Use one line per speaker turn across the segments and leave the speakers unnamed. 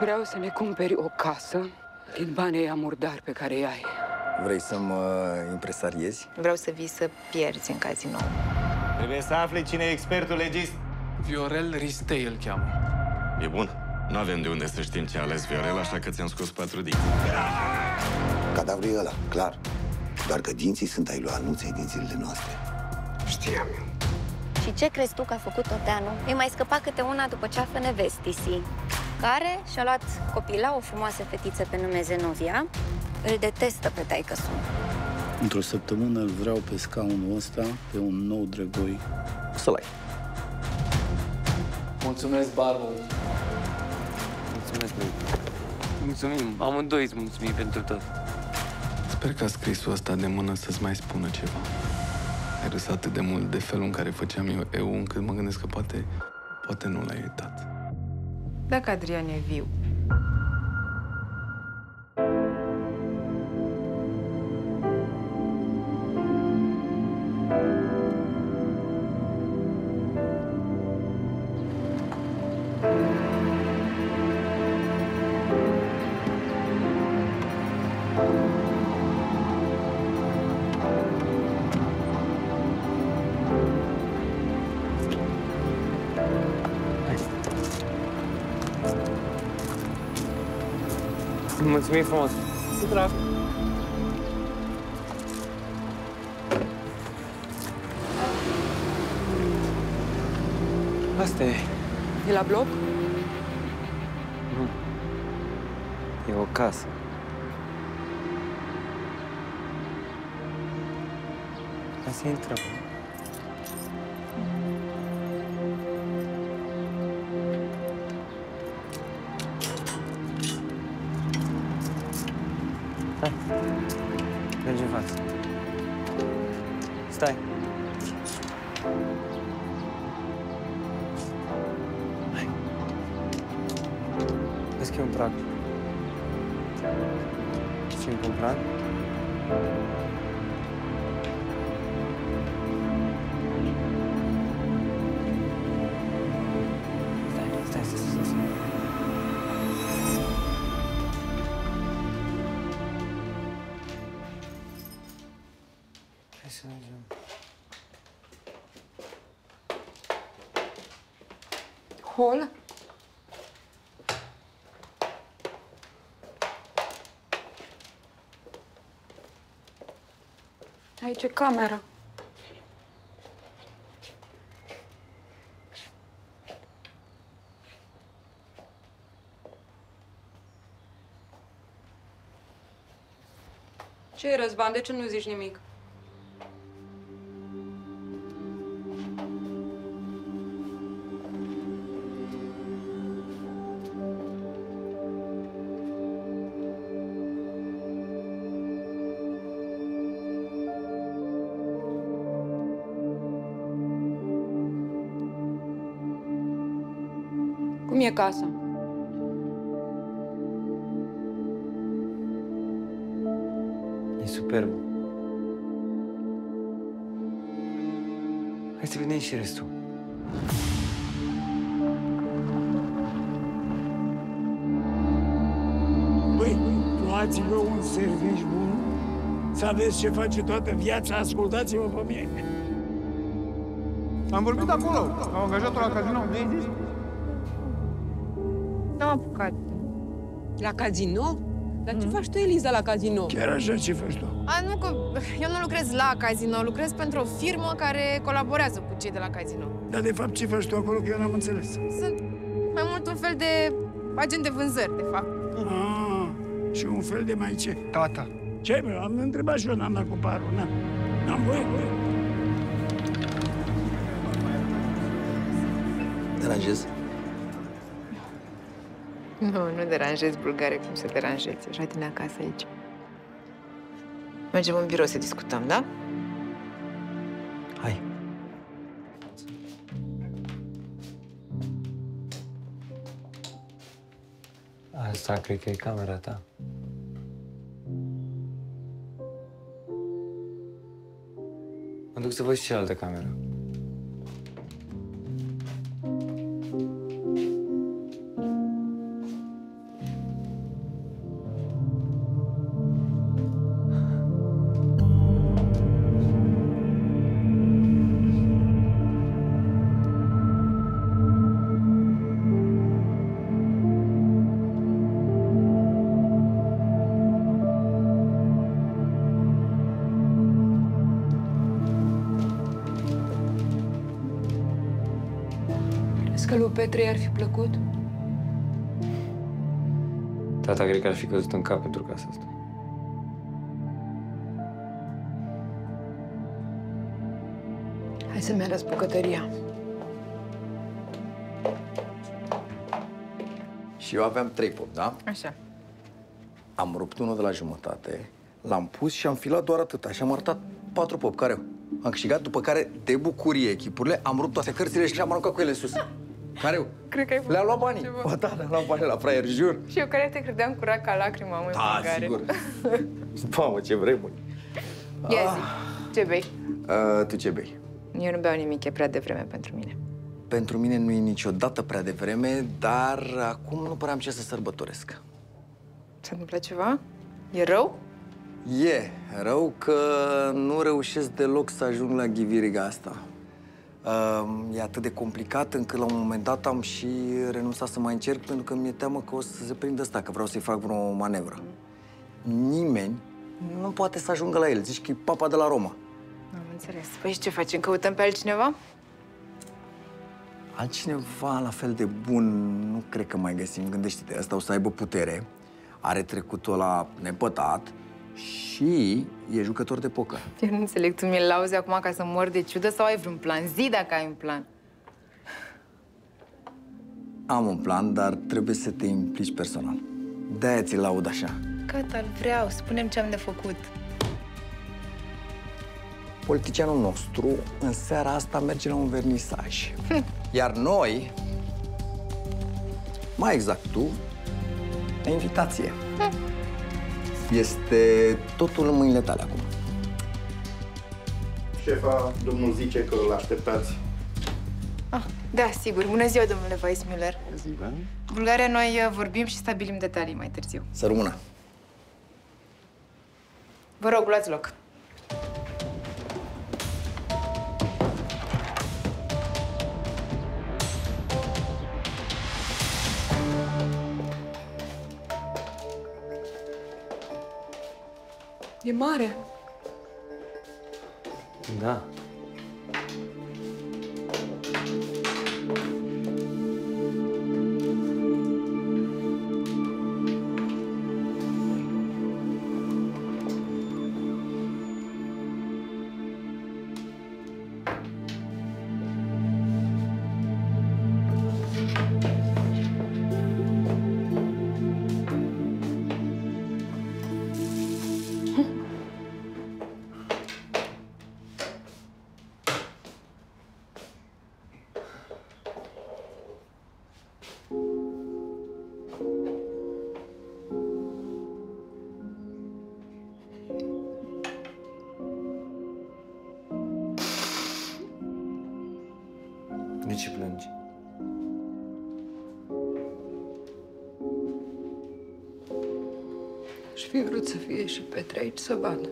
Vreau să ne cumperi o casă din banii aia murdari pe care îi ai.
Vrei să mă impresariezi?
Vreau să vii să pierzi în cazinou.
Trebuie să afli cine e expertul legist.
Viorel Ristei îl cheamă.
E bun. Nu avem de unde să știm ce a ales Viorel, așa că ți-am scos patru dinți.
Cadavrul e ăla, clar. Doar că dinții sunt ai lui Anuței din zilele noastre.
Știam eu.
Și ce crezi tu că a făcut Oteanu? Îi mai scăpa câte una după ceafă nevestisi, care și-a luat copila, o frumoasă fetiță pe nume Zenovia. Îl detestă pe taică -su.
Într-o săptămână îl vreau pe scaunul ăsta, pe un nou drăgoi.
Să-l ai.
Mulțumesc, Barbu.
Mulțumesc, măi. Mulțumim, amândoi îți mulțumim pentru tot.
Sper că a scrisul ăsta de mână să-ți mai spună ceva. Ai râs atât de mult de felul în care făceam eu eu, încât mă gândesc că poate, poate nu l-ai uitat.
Dacă Adrian e viu,
Mulțumim frumos. Cu drag. Asta e.
E la bloc?
E o casă. Hai să intrăm. Știi un prag? Stai, stai, stai, stai, stai. Hai să mergem.
Hol? Aici e camera. Ce e, Răzvan? De ce nu zici nimic? Cum e casa?
E superb. Hai să vedem și restul.
Băi, luați-vă un serviciu bun, să aveți ce face toată viața, ascultați-vă pe mine.
Am vorbit acolo, am angajatul la casino, nu zis?
La casino? Dar ce faci tu, Eliza, la casino?
Chiar așa ce faci tu?
A, nu că eu nu lucrez la casino, lucrez pentru o firmă care colaborează cu cei de la casino.
Dar de fapt ce faci tu acolo, că eu n-am înțeles.
Sunt mai mult un fel de agent de vânzări, de fapt.
Ah, și un fel de mai ce?
Tata.
Ce, bă, am întrebat și eu, n-am dat cu parul, n-am. N-am voie, voie.
Deranjez?
Nu, nu deranjez bulgare cum să deranjezi. Așa tine acasă aici. Mergem în birou să discutăm, da?
Hai. Asta cred că e camera ta. Mă duc să văd și cealaltă cameră.
Petre ar fi plăcut?
Tata cred că ar fi căzut în cap pentru casa asta.
Hai să-mi arăți bucătăria.
Și eu aveam trei pop, da?
Așa.
Am rupt unul de la jumătate, l-am pus și am filat doar atâta și am arătat patru pop, care am câștigat, după care, de bucurie, echipurile, am rupt toate cărțile și le-am aruncat cu ele sus. Care
Cred că ai făcut
Le-am luat banii.
ceva.
Ba da, le-am luat banii la fraier, jur.
Și eu care te credeam curat ca lacrima, mă,
Da,
mâncare.
sigur. Mamă, ce vremuri.
Ia zi, ce bei?
Uh, tu ce bei?
Eu nu beau nimic, e prea devreme pentru mine.
Pentru mine nu e niciodată prea devreme, dar acum nu prea am ce să sărbătoresc.
S-a întâmplat ceva? E rău?
E rău că nu reușesc deloc să ajung la ghiviriga asta. Uh, e atât de complicat încât la un moment dat am și renunțat să mai încerc pentru că mi-e teamă că o să se prindă ăsta, că vreau să-i fac vreo manevră. Nimeni nu poate să ajungă la el. Zici că e papa de la Roma.
Am înțeles. Păi și ce facem? Căutăm pe altcineva?
Altcineva la fel de bun nu cred că mai găsim. Gândește-te, ăsta o să aibă putere, are trecutul la nepătat și e jucător de poker.
Eu nu înțeleg, tu mi-l lauzi acum ca să mor de ciudă sau ai vreun plan? Zi dacă ai un plan.
Am un plan, dar trebuie să te implici personal. De-aia ți-l laud așa.
Gata, îl vreau. Spunem ce am de făcut.
Politicianul nostru în seara asta merge la un vernisaj. Iar noi, mai exact tu, la invitație. Este totul în mâinile tale acum.
Șefa, domnul zice că îl așteptați.
Ah, da, sigur. Bună ziua, domnule Weissmüller.
Ziua.
Bulgaria, noi uh, vorbim și stabilim detalii mai târziu.
Să rămână.
Vă rog, luați loc.
E mare.
Da.
Și fi vrut să fie și Petre aici să vadă.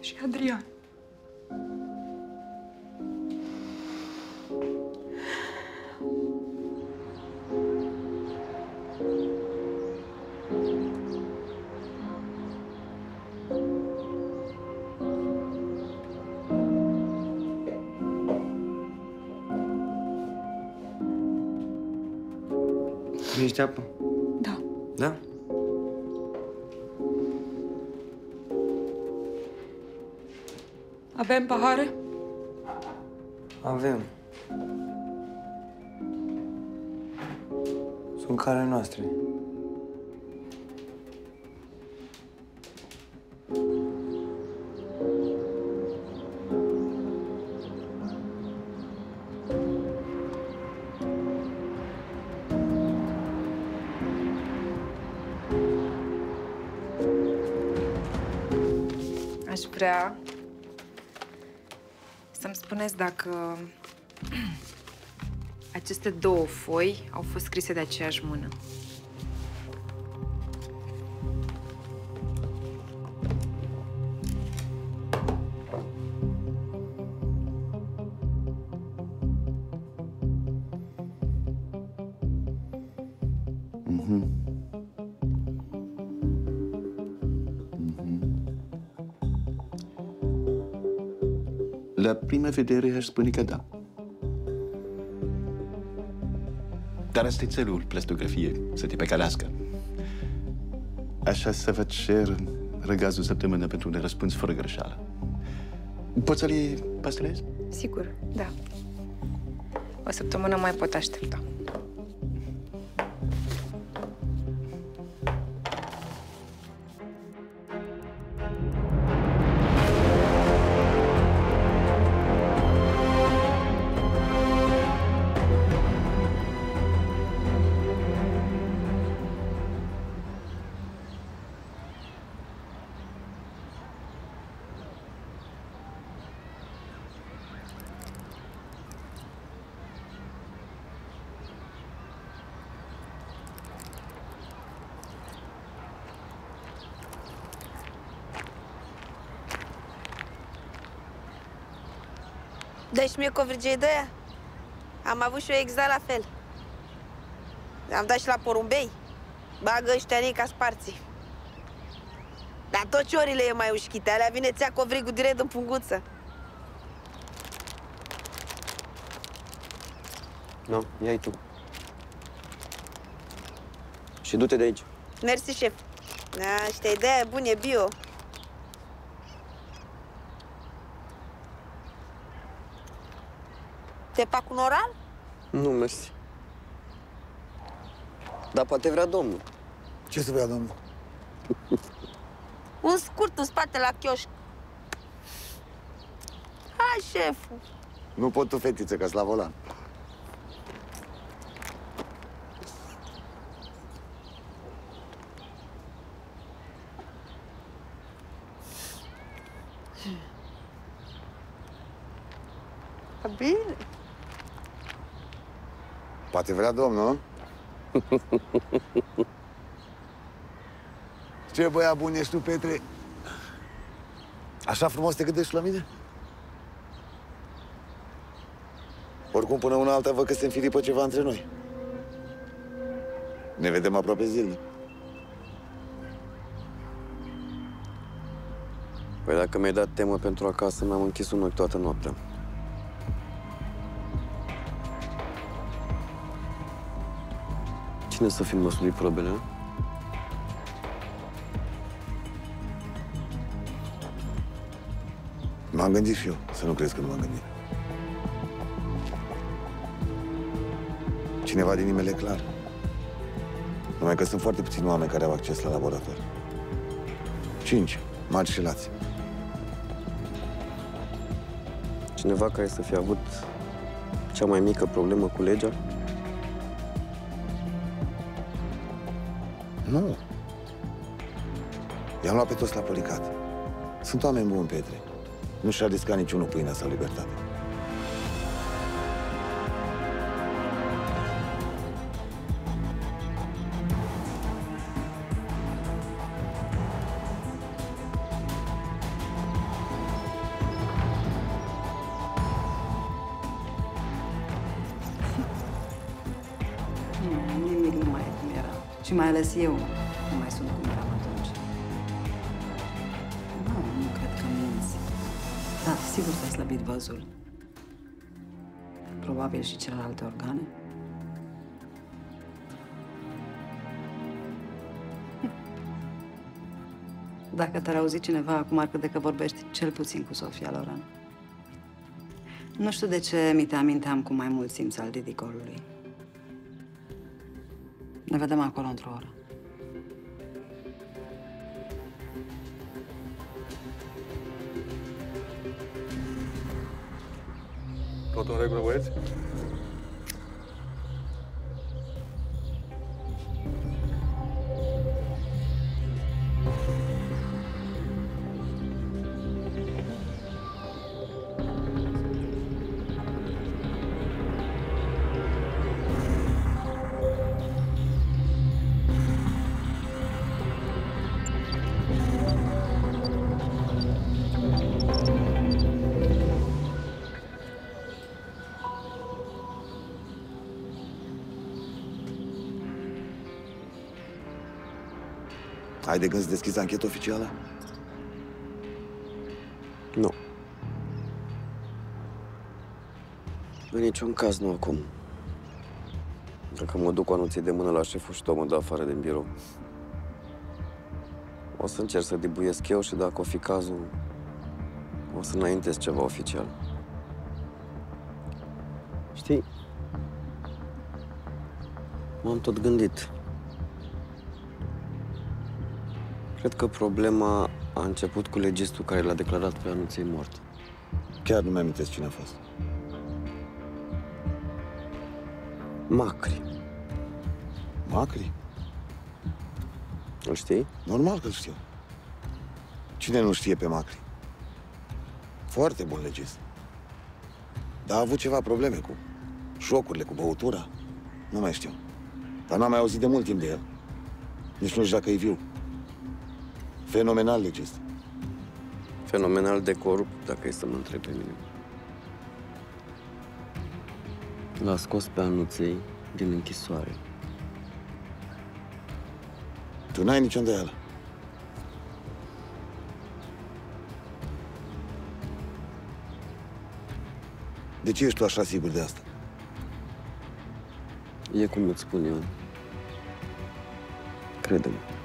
Și Adrian.
Ești apă?
Da.
Da?
Avem pahare?
Avem. Sunt care noastre.
Dacă aceste două foi au fost scrise de aceeași mână.
Vedere aș spune că da. Dar asta e țelul plastografie, să te pecalească. Așa să vă cer răgazul săptămână pentru un răspuns fără greșeală. Poți să le pastelezi?
Sigur, da. O săptămână mai pot aștepta.
Dă-și mie covrigei de aia. Am avut și eu exact la fel. Am dat și la porumbei. Bagă ăștia nei ca sparții. Dar tot ciorile e mai ușchite. Alea vine ți-a covrigul direct în punguță.
Nu, ia tu. Și du-te de aici.
Mersi, șef. Ăștia ideea e bun, e bio. Te fac un oral?
Nu, mersi. Dar poate vrea domnul.
Ce să vrea, domnul?
Un scurt în spate la chioșc. Hai, șeful.
Nu pot tu, fetiță, că la volan.
Bine.
Poate vrea domnul? Ce băiat bun ești tu, Petre? Așa frumos te gândești la mine? Oricum, până una alta, văd că se înfiripă ceva între noi. Ne vedem aproape zilnic.
Păi dacă mi-ai dat temă pentru acasă, mi-am închis un ochi toată noaptea. Cine să fi măsurit probele?
M-am gândit și eu, să nu crezi că nu m-am gândit. Cineva din nimele clar. Numai că sunt foarte puțini oameni care au acces la laborator. Cinci, mari și lați.
Cineva care să fie avut cea mai mică problemă cu legea?
Nu. I-am luat pe toți la policat. Sunt oameni buni, Petre. Nu și-a riscat niciunul pâinea sau libertatea.
Slăbit văzul. Probabil și celelalte organe. Dacă te-ar auzi cineva acum, ar crede că vorbești cel puțin cu Sofia Loran. Nu știu de ce mi te aminteam cu mai mult simț al ridicolului. Ne vedem acolo într-o oră.
Tot în
Ai de gând să deschizi anchetă oficială?
Nu. În niciun caz nu acum. Dacă mă duc cu anunții de mână la șeful și tot mă dă afară din birou. O să încerc să dibuiesc eu și dacă o fi cazul, o să înaintez ceva oficial. Știi, m-am tot gândit. Cred că problema a început cu legistul care l-a declarat pe anunței mort.
Chiar nu mi-am cine a fost.
Macri.
Macri?
Îl știi?
Normal că știu. Cine nu știe pe Macri? Foarte bun legist. Dar a avut ceva probleme cu șocurile, cu băutura. Nu mai știu. Dar n-am mai auzit de mult timp de el. Nici nu știu dacă e viu. Fenomenal legist.
Fenomenal de corupt, dacă e să mă întreb pe mine. L-a scos pe anuței din închisoare.
Tu n-ai nicio îndoială. De ce ești tu așa sigur de asta?
E cum îți spun eu. Crede-mă.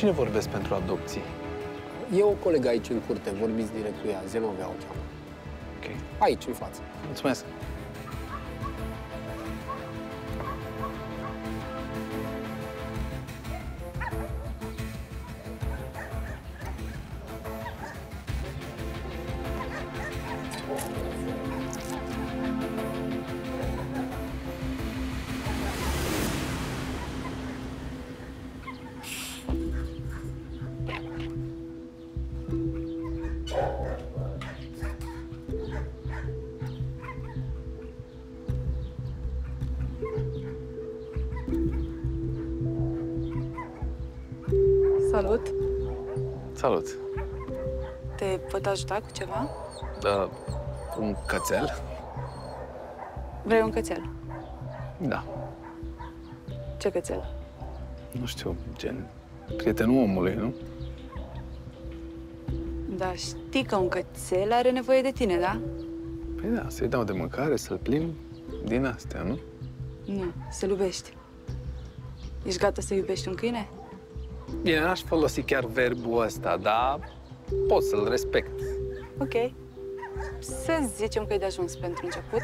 Cine vorbesc pentru adopții?
E o colegă aici în curte, vorbiți direct cu ea, Zenovia o cheamă.
Ok.
Aici, în față.
Mulțumesc!
Salut!
Salut!
Te pot ajuta cu ceva?
Da, un cățel?
Vrei un cățel?
Da.
Ce cățel?
Nu știu, gen prietenul omului, nu?
Da, știi că un cățel are nevoie de tine, da?
Păi da, să-i dau de mâncare, să-l plimb, din astea, nu?
Nu, să-l iubești. Ești gata să iubești un câine?
Bine, n-aș folosi chiar verbul ăsta, dar pot să-l respect.
Ok. Să zicem că e de ajuns pentru început.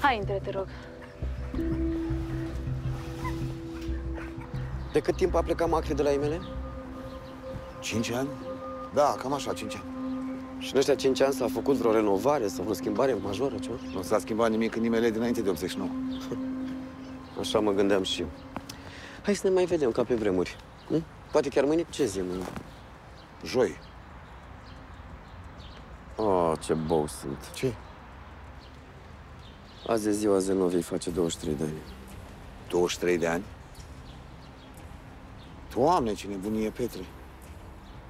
Hai, intră, te rog.
De cât timp a plecat Macri de la IML?
Cinci ani? Da, cam așa, cinci ani.
Și în ăștia cinci ani s-a făcut vreo renovare sau vreo schimbare majoră, ceva?
Nu s-a schimbat nimic în IML dinainte de 89.
Așa mă gândeam și eu. Hai să ne mai vedem ca pe vremuri. Nu? Poate chiar mâine. Ce zi e mâine?
Joi.
Oh, ce bou sunt.
Ce?
Azi e ziua Zenoviei, face 23 de ani.
23 de ani? Doamne, ce nebunie, Petre.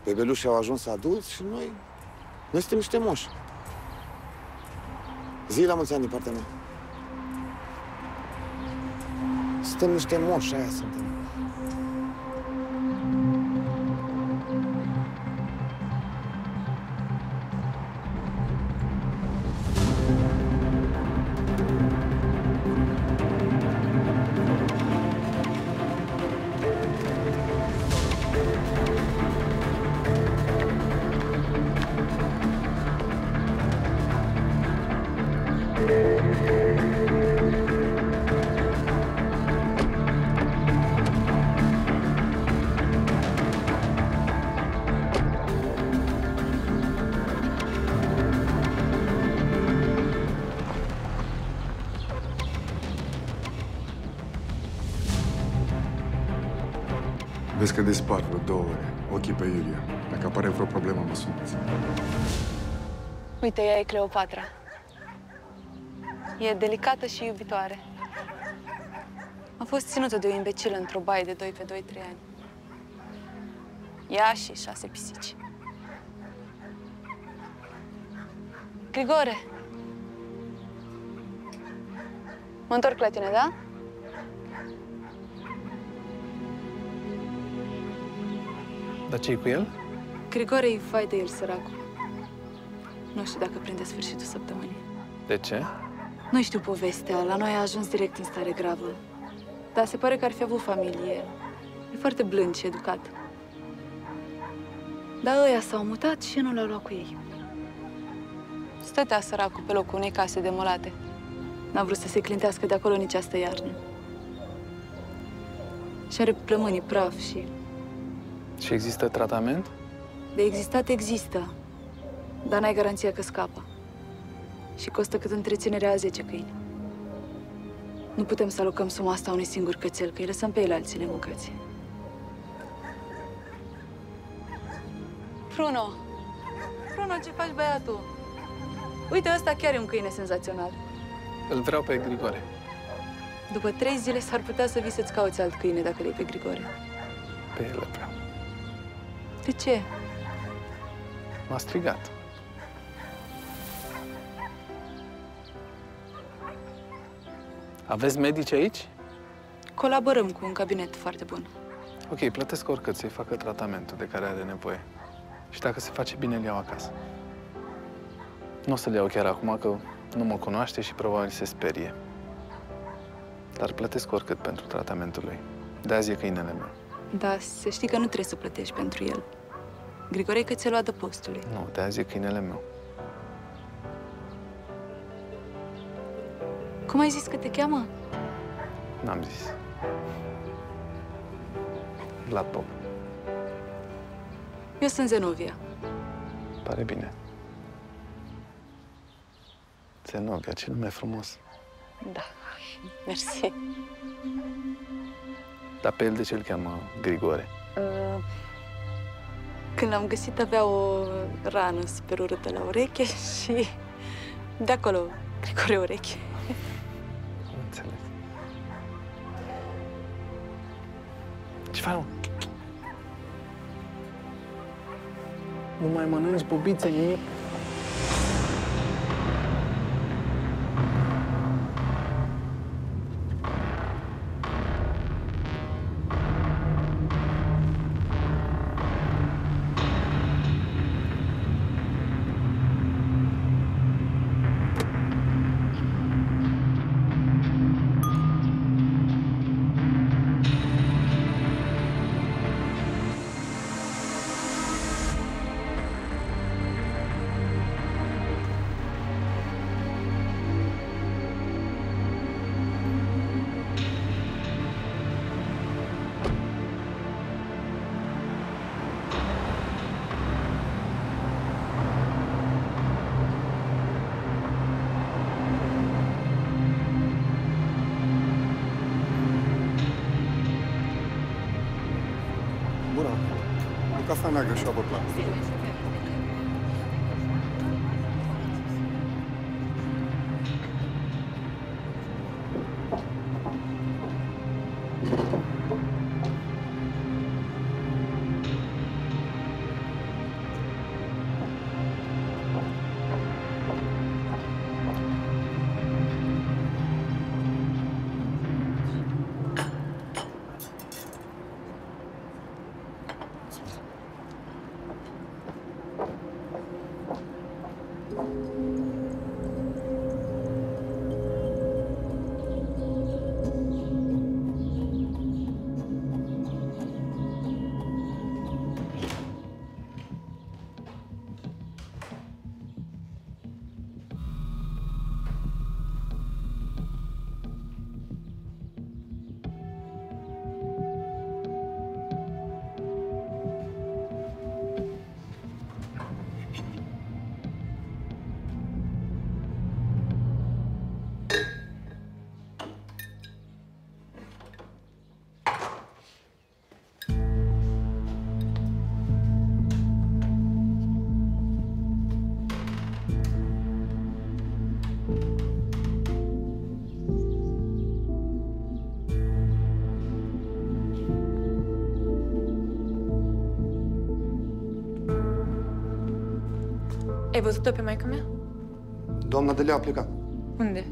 Bebelușii au ajuns adulți și noi... Noi suntem niște moși. Zi la mulți ani din partea mea. Suntem niște moși, aia suntem.
Dispar vreo două ore. Ochii pe Iulia. Dacă apare vreo problemă, mă sunați.
Uite, ea e Cleopatra. E delicată și iubitoare. A fost ținută de o imbecilă într-o baie de 2 pe 2 3 ani. Ea și șase pisici. Grigore! Mă întorc la tine, da?
Dar ce cu el?
Grigore e fai de el, săracul. Nu știu dacă prinde sfârșitul săptămânii.
De ce?
Nu știu povestea, la noi a ajuns direct în stare gravă. Dar se pare că ar fi avut familie. E foarte blând și educat. Dar ăia s-au mutat și nu l-au luat cu ei. Stătea săracul pe locul unei case demolate. N-a vrut să se clintească de acolo nici astă iarnă. Și are plămânii praf și
Și există tratament?
de existat există. Dar n-ai garanția că scapă. Și costă cât întreținerea a 10 câini. Nu putem să alocăm suma asta unui singur cățel, că îi lăsăm pe el alții nemâncați. Bruno! Bruno, ce faci, băiatul? Uite, ăsta chiar e un câine senzațional.
Îl vreau pe Grigore.
După trei zile s-ar putea să vii să-ți cauți alt câine dacă le pe Grigore.
Pe el îl vreau.
De ce?
M-a strigat. Aveți medici aici?
Colaborăm cu un cabinet foarte bun.
Ok, plătesc oricât să-i facă tratamentul de care are nevoie. Și dacă se face bine, îl iau acasă. Nu o să-l iau chiar acum, că nu mă cunoaște și probabil se sperie. Dar plătesc oricât pentru tratamentul lui. De azi e câinele meu.
Dar să știi că nu trebuie să plătești pentru el. Grigore e cățelul adăpostului.
Nu, de azi e câinele meu.
Cum ai zis că te cheamă?
N-am zis. Vlad Pop.
Eu sunt Zenovia.
Pare bine. Zenovia, ce nume frumos.
Da, mersi.
Dar pe el de ce îl cheamă Grigore?
Uh, Când l-am găsit avea o rană super urâtă la ureche și de acolo Grigore ureche.
Înțeleg. Ce faci, mă? Nu mai mănânci bubițe, nimic?
O cafea neagră
Ai văzut-o pe maica mea?
Doamna Delia a plecat.
Unde?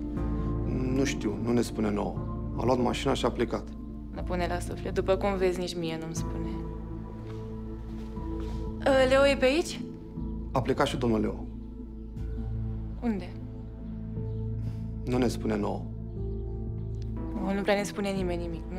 Nu știu, nu ne spune nouă. A luat mașina și a plecat.
Nu pune la suflet. După cum vezi, nici mie nu-mi spune. Uh, Leo e pe aici?
A plecat și domnul Leo.
Unde?
Nu ne spune nouă.
Nu, nu prea ne spune nimeni nimic, nu?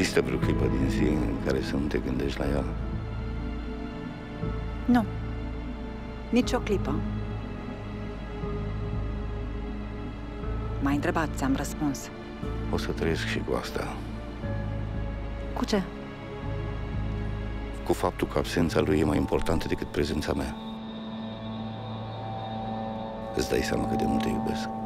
Există vreo clipă din zi în care să nu te gândești la ea?
Nu. Nici o clipă. M-ai întrebat, ți-am răspuns.
O să trăiesc și cu asta.
Cu ce?
Cu faptul că absența lui e mai importantă decât prezența mea. Îți dai seama cât de mult te iubesc.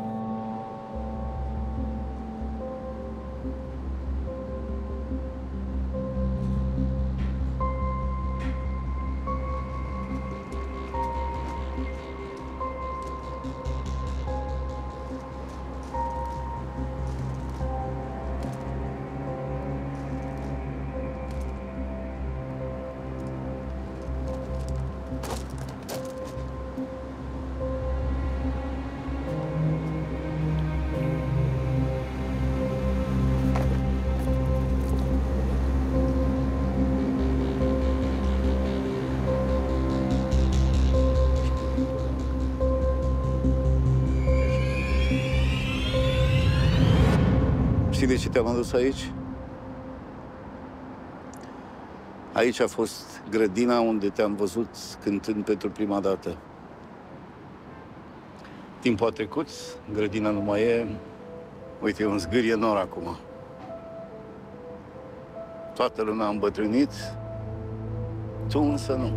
Știi de ce te-am adus aici? Aici a fost grădina unde te-am văzut cântând pentru prima dată. Timpul a trecut, grădina nu mai e. Uite, e un zgârie nor acum. Toată lumea a îmbătrânit, tu însă nu.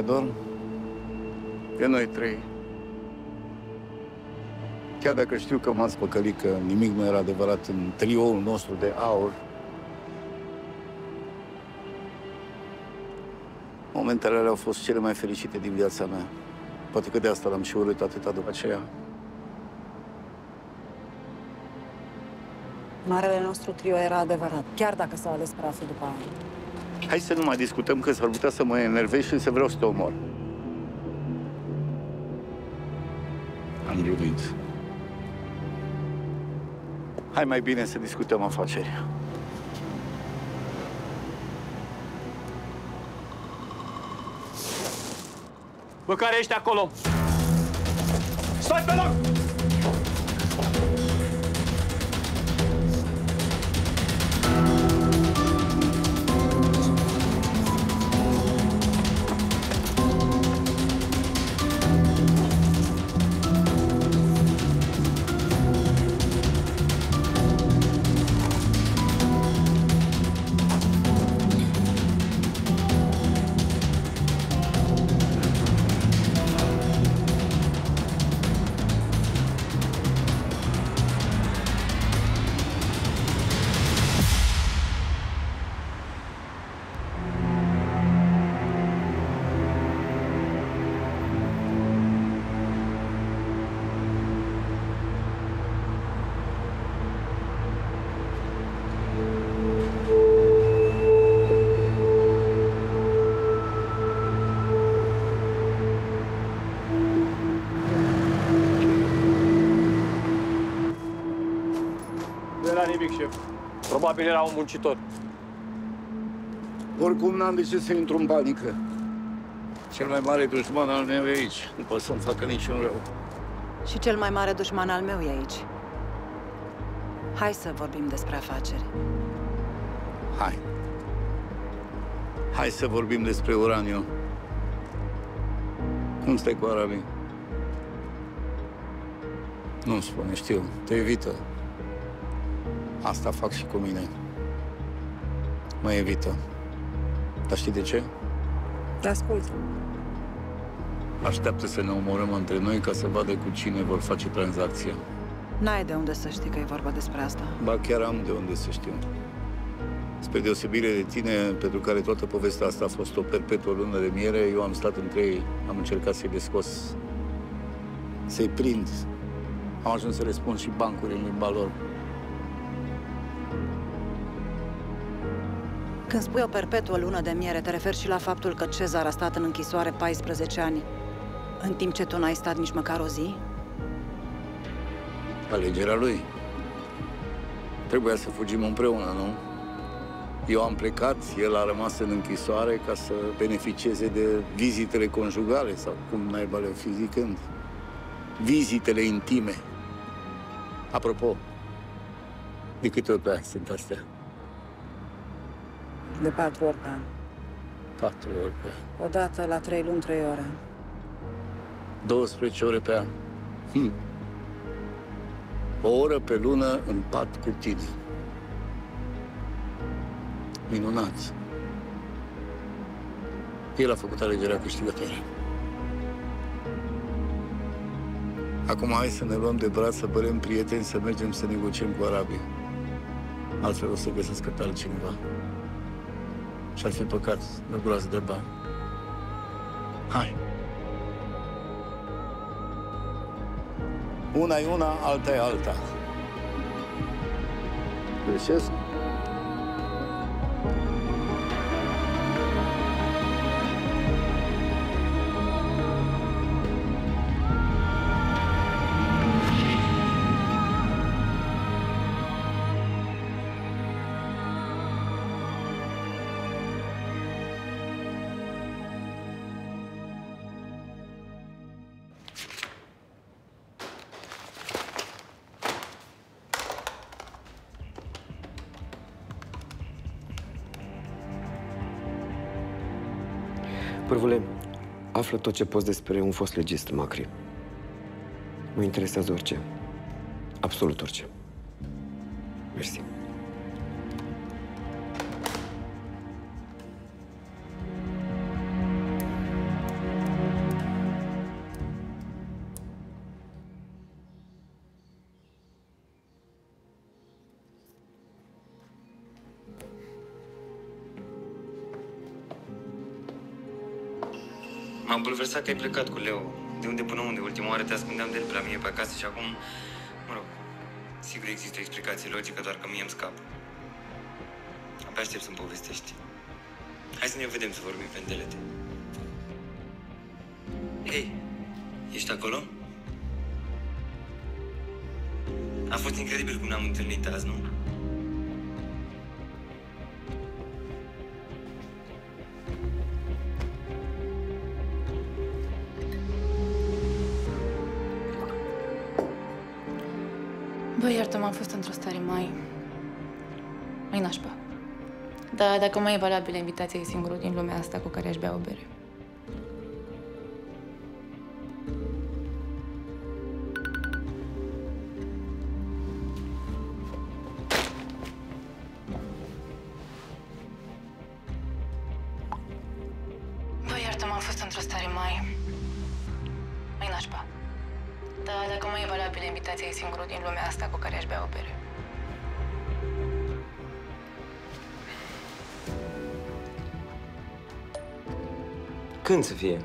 Mai dor? De noi trei. Chiar dacă știu că m-ați păcălit că nimic nu era adevărat în trioul nostru de aur, momentele alea au fost cele mai fericite din viața mea. Poate că de asta l-am și urât atâta după aceea.
Marele nostru trio era adevărat, chiar dacă s-a ales praful după aia.
Hai să nu mai discutăm că s-ar putea să mă enervezi și să vreau să te omor. Am glumit. Hai mai bine să discutăm afaceri.
Bă, care ești acolo? Stai pe loc! Probabil era un muncitor.
Oricum n-am de ce să intru în panică. Cel mai mare dușman al meu e aici. Nu pot să-mi facă niciun rău.
Și cel mai mare dușman al meu e aici. Hai să vorbim despre afaceri.
Hai. Hai să vorbim despre uraniu. Cum stai cu arabii? Nu spune, știu. Te evită. Asta fac și cu mine. Mă evită. Dar știi de ce?
Te ascult.
Așteaptă să ne omorâm între noi ca să vadă cu cine vor face tranzacția.
N-ai de unde să știi că e vorba despre asta.
Ba chiar am de unde să știu. Spre deosebire de tine, pentru care toată povestea asta a fost o perpetuă lună de miere, eu am stat între ei, am încercat să-i descos, să-i prind. Am ajuns să răspund și bancuri în limba lor.
Când spui o perpetuă lună de miere, te referi și la faptul că Cezar a stat în închisoare 14 ani, în timp ce tu n-ai stat nici măcar o zi?
Alegerea lui. Trebuia să fugim împreună, nu? Eu am plecat, el a rămas în închisoare ca să beneficieze de vizitele conjugale sau cum naiba le fi zicând. Vizitele intime. Apropo, de câte ori pe an sunt astea?
De patru ori pe an.
Patru ori pe an.
Odată la trei luni, trei ore.
12 ore pe an. Hm. O oră pe lună în pat cu tine. Minunat. El a făcut alegerea câștigătoare. Acum hai să ne luăm de braț, să părem prieteni, să mergem să negociem cu arabii. Altfel o să găsesc pe altcineva. Și ar fi păcat, nu groază de bani. Hai! Una e una, alta e alta. Greșesc?
Părvule, află tot ce poți despre un fost legist, Macri. Mă interesează orice. Absolut orice.
M-a bulversat că ai plecat cu Leo. De unde până unde? Ultima oară te ascundeam de el prea mie pe acasă și acum, mă rog, sigur există o explicație logică, doar că mie îmi scap. Abia aștept să-mi povestești. Hai să ne vedem să vorbim pe îndelete. Hei, ești acolo? A fost incredibil cum ne-am întâlnit azi, nu?
Mai... mai nașpa. Dar dacă mai e valabilă invitația, e singurul din lumea asta cu care aș bea o bere. Băi, iartă-mă, am fost într-o stare mai... mai nașpa. Dar dacă mai e valabilă invitația, e singurul din lumea asta cu care aș bea o bere.
Când să fie?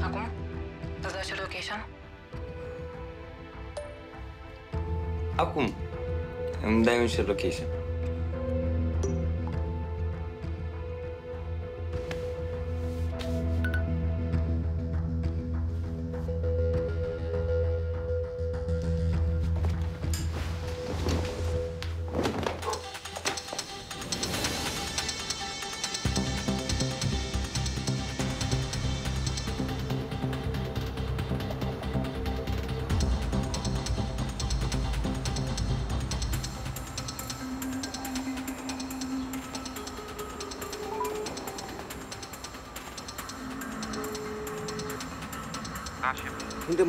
Acum? Îți dau și location?
Acum. Îmi dai un share location.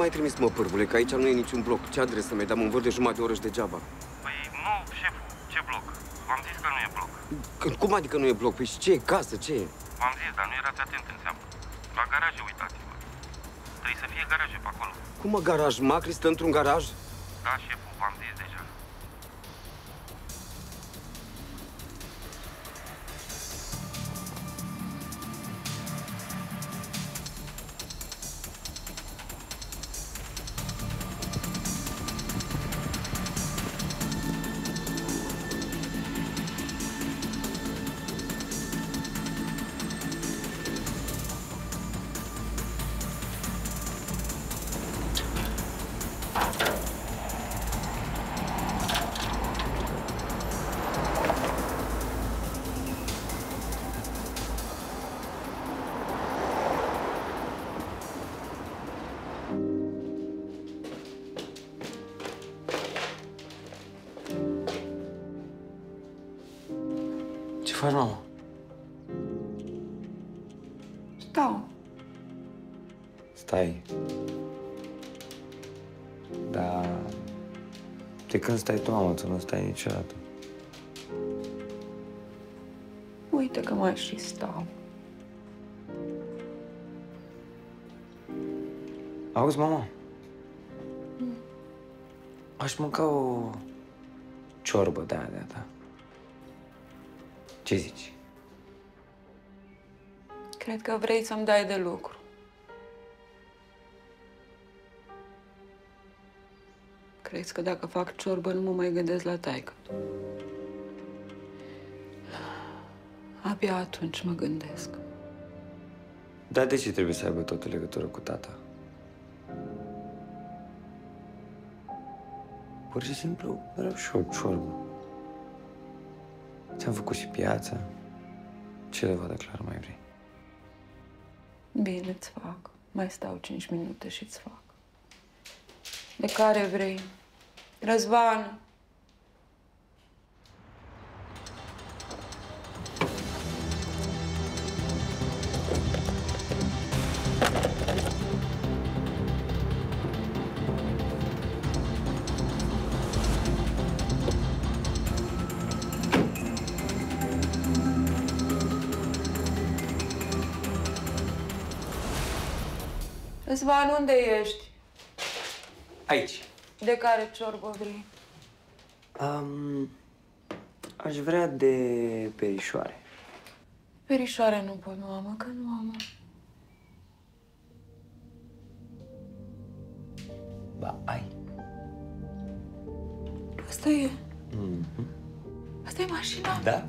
Mai trimis, mă, pârvule? Că aici nu e niciun bloc. Ce adresă mi-ai dat? Mă învăr de jumătate de oră și degeaba.
Păi nu, șeful, ce bloc? V-am zis că nu e bloc.
C- Cum adică nu e bloc? Păi și ce e? Casă? Ce e?
V-am zis, dar nu erați atent în seamă. La garaje, uitați-vă. Trebuie să fie garaje pe acolo.
Cum mă, garaj? Macri stă într-un garaj? Când stai tu, mamă, tu nu stai niciodată.
Uite că mai și stau.
Auzi, mama? Aș mânca o ciorbă de aia de-a ta. Ce zici?
Cred că vrei să-mi dai de lucru. Crezi că dacă fac ciorbă nu mă mai gândesc la taică Abia atunci mă gândesc.
Dar de ce trebuie să aibă tot legătură cu tata? Pur și simplu vreau și o ciorbă. Ți-am făcut și piața. Ce le vadă clar mai vrei?
Bine, îți fac. Mai stau cinci minute și îți fac. De care vrei? Răzvan, Răzvan, unde ești?
Aici.
De care ciorbă vrei?
Um, aș vrea de perișoare.
Perișoare nu pot, mamă, că nu am.
Ba, ai.
Asta e.
Mm-hmm.
Asta e mașina.
Da?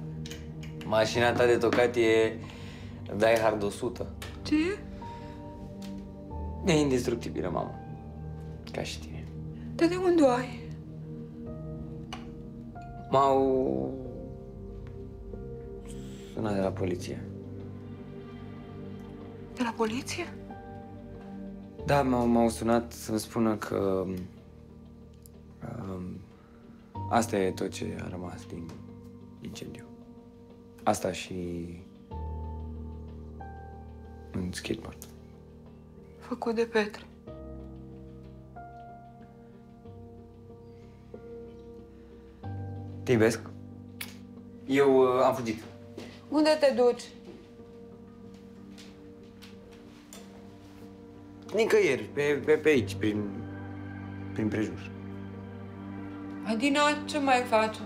Mașina ta de tocat e Diehard 100.
Ce e?
E indestructibilă, mamă. Ca și tine.
Dar de unde o ai?
M-au sunat de la poliție.
De la poliție?
Da, m-au, m-au sunat să-mi spună că um, asta e tot ce a rămas din incendiu. Asta și un skateboard.
Făcut de Petre.
Te iubesc. Eu uh, am fugit.
Unde te duci?
Nicăieri, pe, pe, pe aici, prin, prin prejur.
Adina, ce mai faci?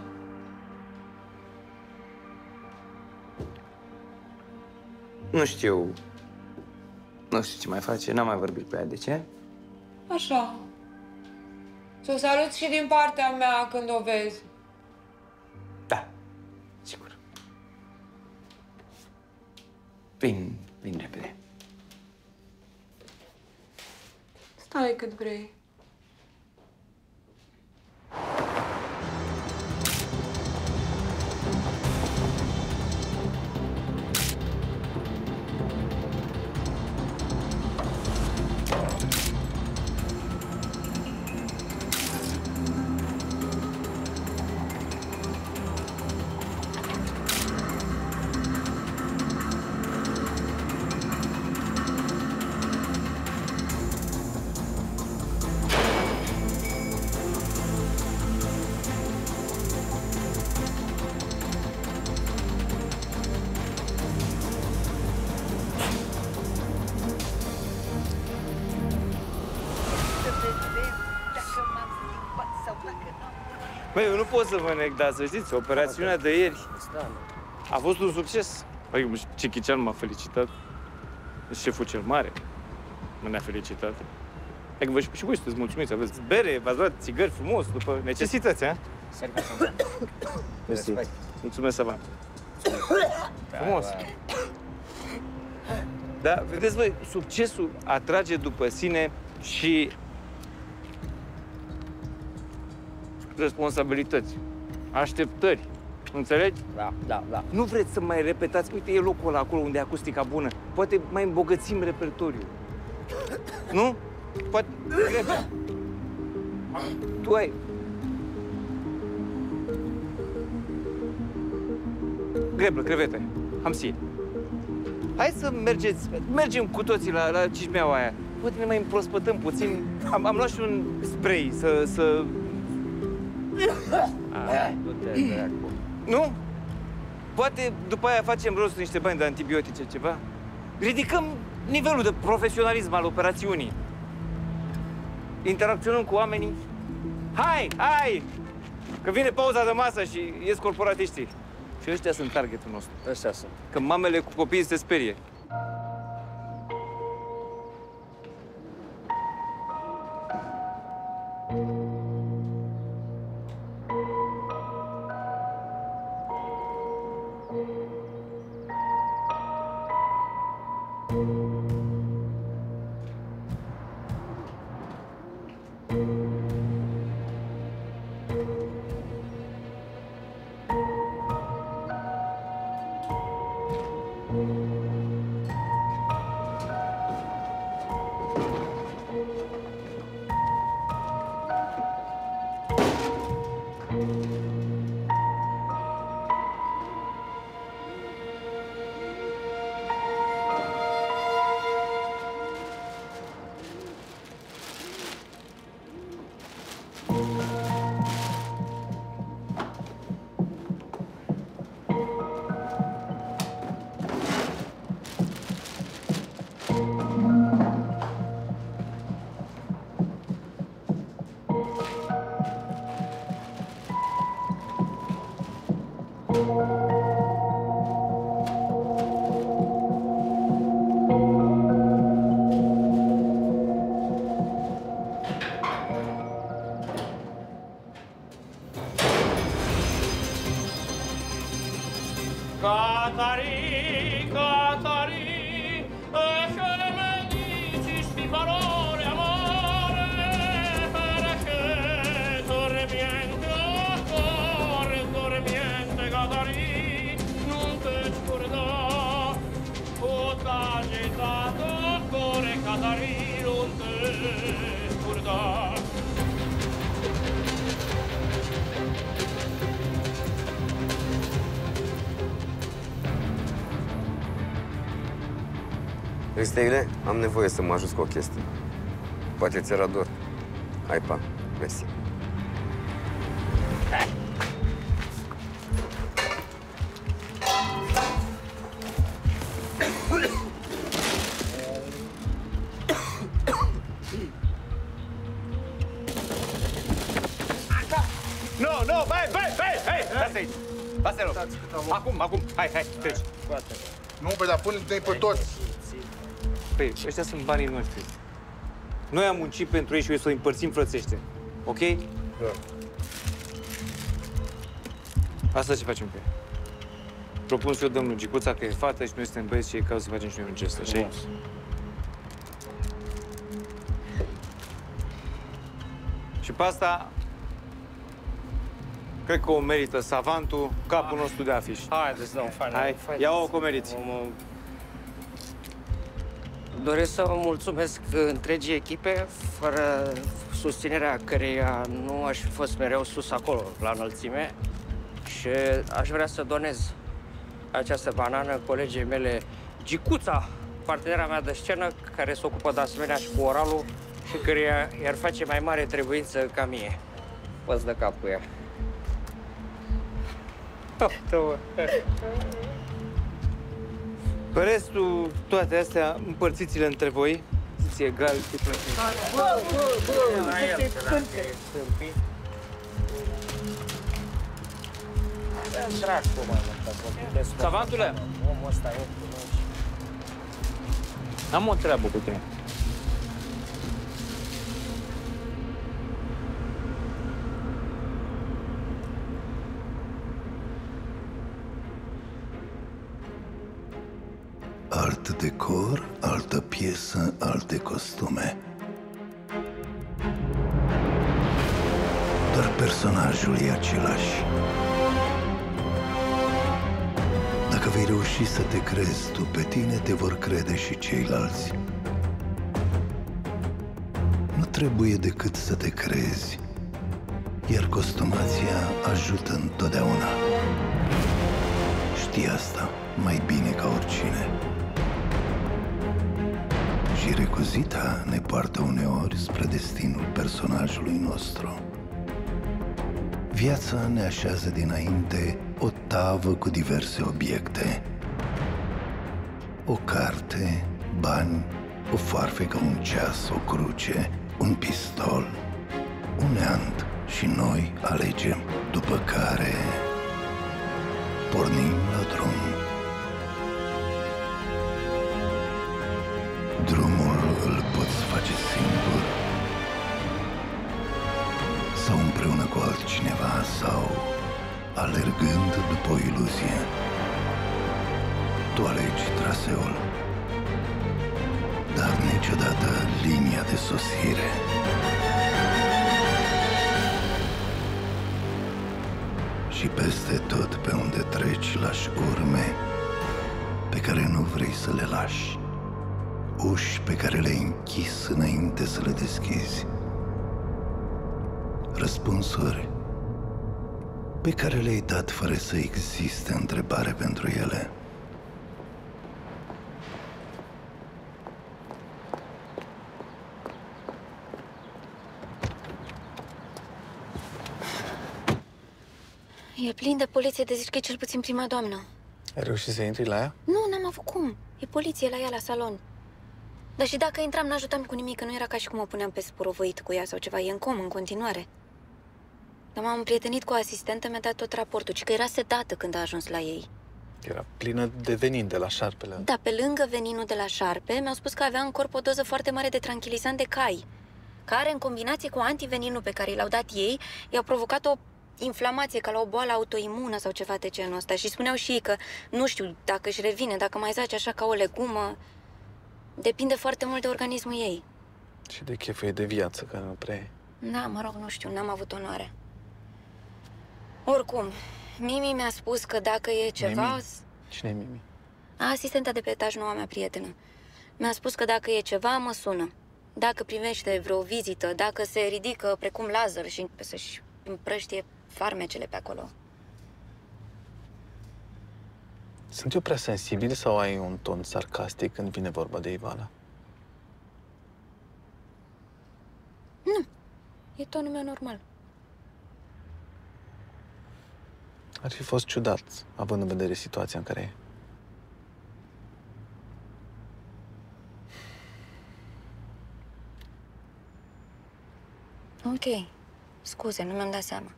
Nu știu. Nu știu ce mai face, n-am mai vorbit cu ea. De ce?
Așa. Să o salut și din partea mea când o vezi.
Vin, vin repede.
Stai cât vrei.
Pot să vă neg, dar să știți, operațiunea de ieri a fost un succes. Adică Cichicean m-a felicitat. Șeful cel mare nu ne-a felicitat. Adică vă și, și voi sunteți mulțumiți, aveți bere, v-ați luat țigări frumos, după necesități, a? Mersi. Mulțumesc, Savan. Frumos. Da, vedeți voi, succesul atrage după sine și responsabilități, așteptări. Înțelegi?
Da, da, da.
Nu vreți să mai repetați, uite, e locul ăla acolo unde e acustica bună. Poate mai îmbogățim repertoriul. Nu? Poate... Grebe. Tu ai... Greblă, crevete. Hamsi. Hai să mergeți, mergem cu toții la, la cismeaua aia. Poate ne mai împrospătăm puțin. Am, am luat și un spray să... să...
Ah, du-te, dracu.
Nu? Poate după aia facem rost niște bani de antibiotice, ceva? Ridicăm nivelul de profesionalism al operațiunii. Interacționăm cu oamenii. Hai, hai! Că vine pauza de masă și ies corporatiștii. Și ăștia sunt targetul nostru.
Ăștia sunt.
Că mamele cu copiii se sperie.
Catari,
Cristeile, am nevoie să mă ajut cu o chestie. Poate ți era dor. Hai, pa. Mersi.
Păi, ăștia sunt banii noștri. Noi am muncit pentru ei și o să o împărțim frățește. Ok?
Da.
Asta ce facem pe ea. Propun să o dăm lui Gicuța că e fată și noi suntem băieți și e cazul să facem și noi un gest, așa
Frumos.
Și pe asta, cred că o merită savantul, capul nostru de afiș.
Haideți să dăm fain.
Hai, ia-o că o meriți.
Doresc să vă mulțumesc întregii echipe, fără susținerea căreia nu aș fi fost mereu sus acolo, la înălțime. Și aș vrea să donez această banană colegii mele, Gicuța, partenera mea de scenă, care se ocupă de asemenea și cu oralul și care i-ar face mai mare trebuință ca mie. Păți de cap cu ea.
Pe restul, toate astea, împărțiți-le între voi. Ziți egal cât plăcere.
Bă, bă, bă,
Hai,
ce
el,
te
dacă
spânte.
e tâmpit. Dracu, mă, mă,
Savantule!
Omul ăsta e cu noi.
Am o treabă cu tine.
Altă piesă, alte costume. Dar personajul e același. Dacă vei reuși să te crezi tu pe tine, te vor crede și ceilalți. Nu trebuie decât să te crezi, iar costumația ajută întotdeauna. Știi asta mai bine ca oricine. Și recuzita ne poartă uneori spre destinul personajului nostru. Viața ne așează dinainte o tavă cu diverse obiecte. O carte, bani, o foarfecă, un ceas, o cruce, un pistol, un neant și noi alegem, după care pornim la drum. Drumul îl poți face singur sau împreună cu altcineva sau alergând după o iluzie. Tu alegi traseul, dar niciodată linia de sosire. Și peste tot pe unde treci lași urme pe care nu vrei să le lași. Uși pe care le-ai închis înainte să le deschizi. Răspunsuri pe care le-ai dat fără să existe întrebare pentru ele.
E plin de poliție de zici că e cel puțin prima doamnă.
Ai reușit să intri la ea?
Nu, n-am avut cum. E poliție la ea la salon. Dar și dacă intram, n-ajutam cu nimic, că nu era ca și cum o puneam pe sporovăit cu ea sau ceva. E în com, în continuare. Dar m-am împrietenit cu o asistentă, mi-a dat tot raportul, ci că era sedată când a ajuns la ei.
Era plină de venin de la șarpele.
Da, pe lângă veninul de la șarpe, mi-au spus că avea în corp o doză foarte mare de tranquilizant de cai, care, în combinație cu antiveninul pe care l-au dat ei, i-a provocat o inflamație ca la o boală autoimună sau ceva de genul ăsta. Și spuneau și ei că nu știu dacă își revine, dacă mai zace așa ca o legumă. Depinde foarte mult de organismul ei.
Și de cheful ei de viață, care nu prea e.
Da, mă rog, nu știu, n-am avut onoare. Oricum, Mimi mi-a spus că dacă e ceva...
Mimi? Cine e Mimi?
Asistenta de pe etaj, noua mea prietenă. Mi-a spus că dacă e ceva, mă sună. Dacă primește vreo vizită, dacă se ridică precum Lazar și începe să-și împrăștie farmecele pe acolo.
Sunt eu prea sensibil sau ai un ton sarcastic când vine vorba de Ivana?
Nu. E tonul meu normal.
Ar fi fost ciudat, având în vedere situația în care e.
Ok. Scuze, nu mi-am dat seama.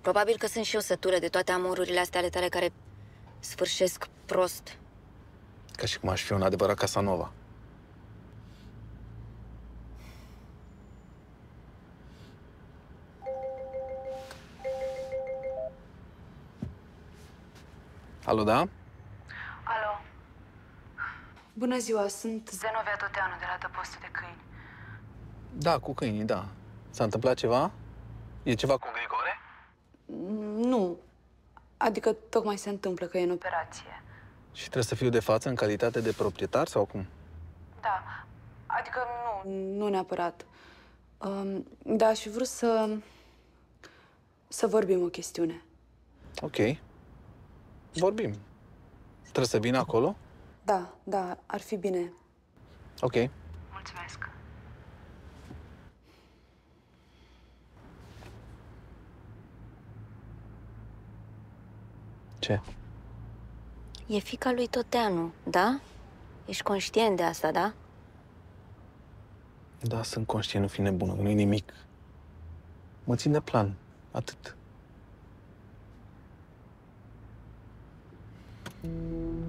Probabil că sunt și eu sătură de toate amorurile astea ale tale care sfârșesc prost.
Ca și cum aș fi un adevărat Casanova. Alo, da?
Alo. Bună ziua, sunt Zenovia Toteanu de la Tăpostul de Câini.
Da, cu câinii, da. S-a întâmplat ceva? E ceva cu Grigore?
Nu. Adică tocmai se întâmplă că e în operație.
Și trebuie să fiu de față în calitate de proprietar sau cum?
Da. Adică nu, nu neapărat. Um, da, și vrut să... să vorbim o chestiune.
Ok. Vorbim. Trebuie să vin acolo?
Da, da, ar fi bine.
Ok.
Mulțumesc.
Ce?
E fica lui Toteanu, da? Ești conștient de asta, da?
Da, sunt conștient, nu fi nebună, nu-i nimic. Mă țin de plan, atât.
Mm.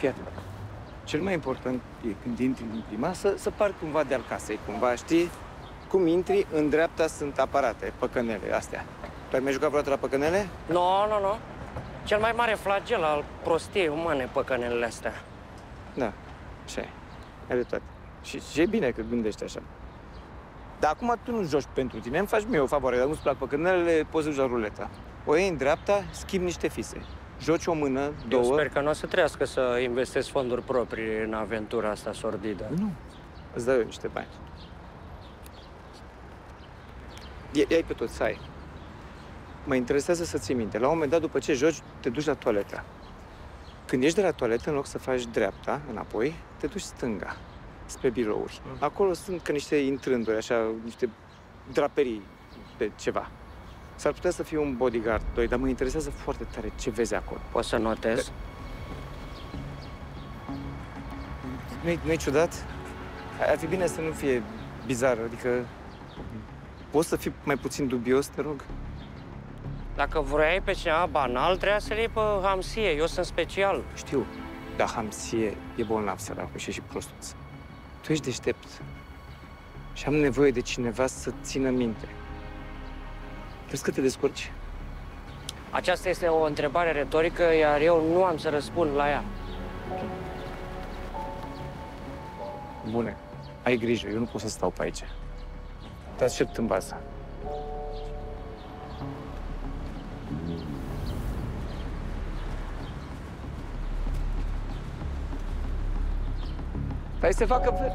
Fii atent. Cel mai important e când intri în prima să, să pari cumva de al casei, cumva, știi? Cum intri, în dreapta sunt aparate, păcănele astea. Tu ai mai jucat vreodată la păcănele?
Nu, nu, nu. Cel mai mare flagel al prostiei umane, păcănelele astea.
Da, așa e. Ai dreptate. Și, și e bine că gândești așa. Dar acum tu nu joci pentru tine, îmi faci mie o favoare, dar nu-ți plac păcănelele, poți să joci ruleta. O iei în dreapta, schimbi niște fise. Joci o mână, două...
Eu sper că nu o să trească să investesc fonduri proprii în aventura asta sordidă.
Nu. Îți dau eu niște bani. Ia- Ia-i pe toți, să ai. Mă interesează să ții minte. La un moment dat, după ce joci, te duci la toaletă. Când ieși de la toaletă, în loc să faci dreapta, înapoi, te duci stânga, spre birouri. Acolo sunt ca niște intrânduri, așa, niște draperii pe ceva. S-ar putea să fie un bodyguard, doi, dar mă interesează foarte tare ce vezi acolo.
Poți să notez?
Nu-i, nu-i ciudat? Ar fi bine să nu fie bizar, adică... Poți să fii mai puțin dubios, te rog?
Dacă vroiai pe cineva banal, trebuia să-l iei pe Hamsie. Eu sunt special.
Știu, dar Hamsie e bolnav, săracul, și e și prostuț. Tu ești deștept. Și am nevoie de cineva să țină minte. Crezi că te descurci?
Aceasta este o întrebare retorică, iar eu nu am să răspund la ea.
Bune, ai grijă, eu nu pot să stau pe aici. Te aștept în baza. Hai să facă... pe-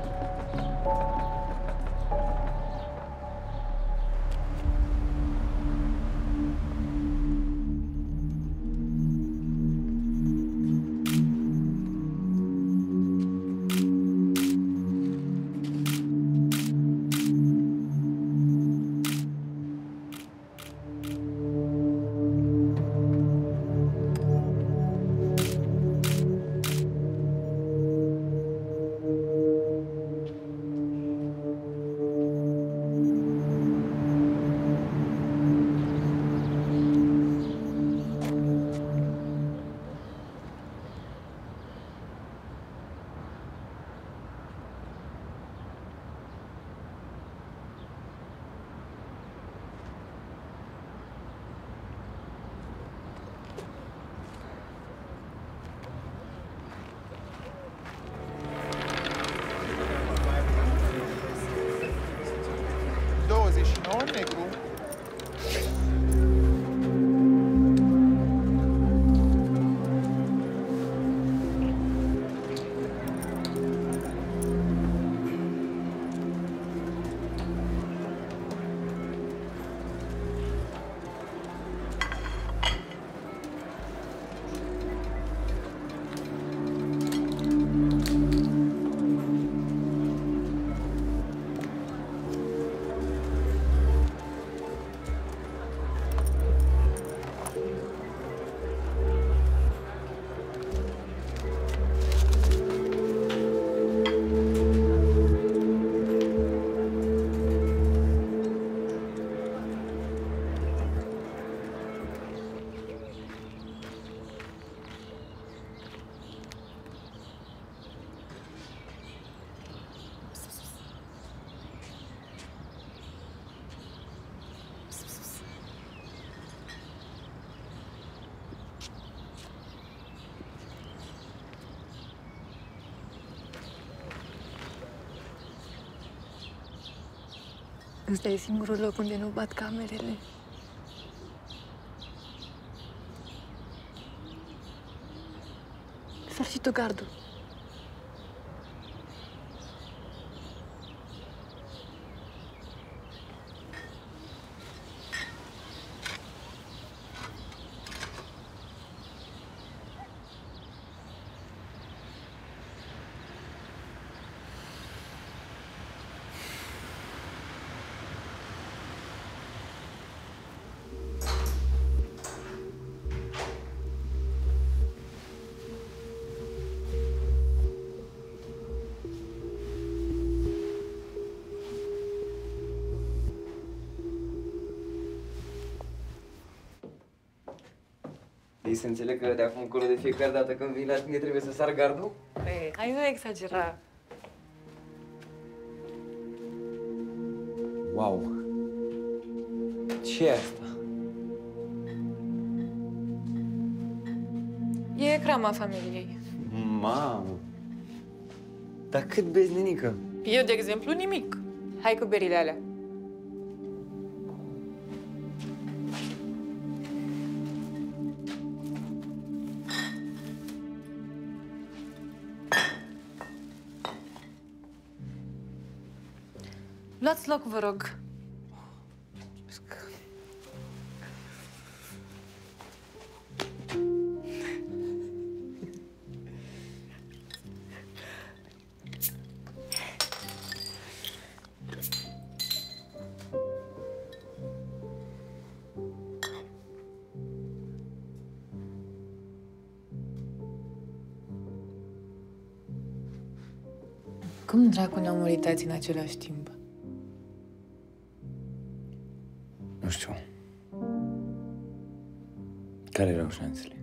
Ăsta e singurul loc unde nu bat camerele. Sfârșitul gardul.
Ei să înțeleg că de acum încolo de fiecare dată când vin la tine trebuie să sar gardul?
Ei, hai nu exagera.
Wow! ce e asta?
E crama familiei.
Mamă! Dar cât beznenică!
Eu, de exemplu, nimic. Hai cu berile alea. Luați loc, vă rog. Cum dracu ne-au murit tații în același timp?
Nu știu. Care erau șansele?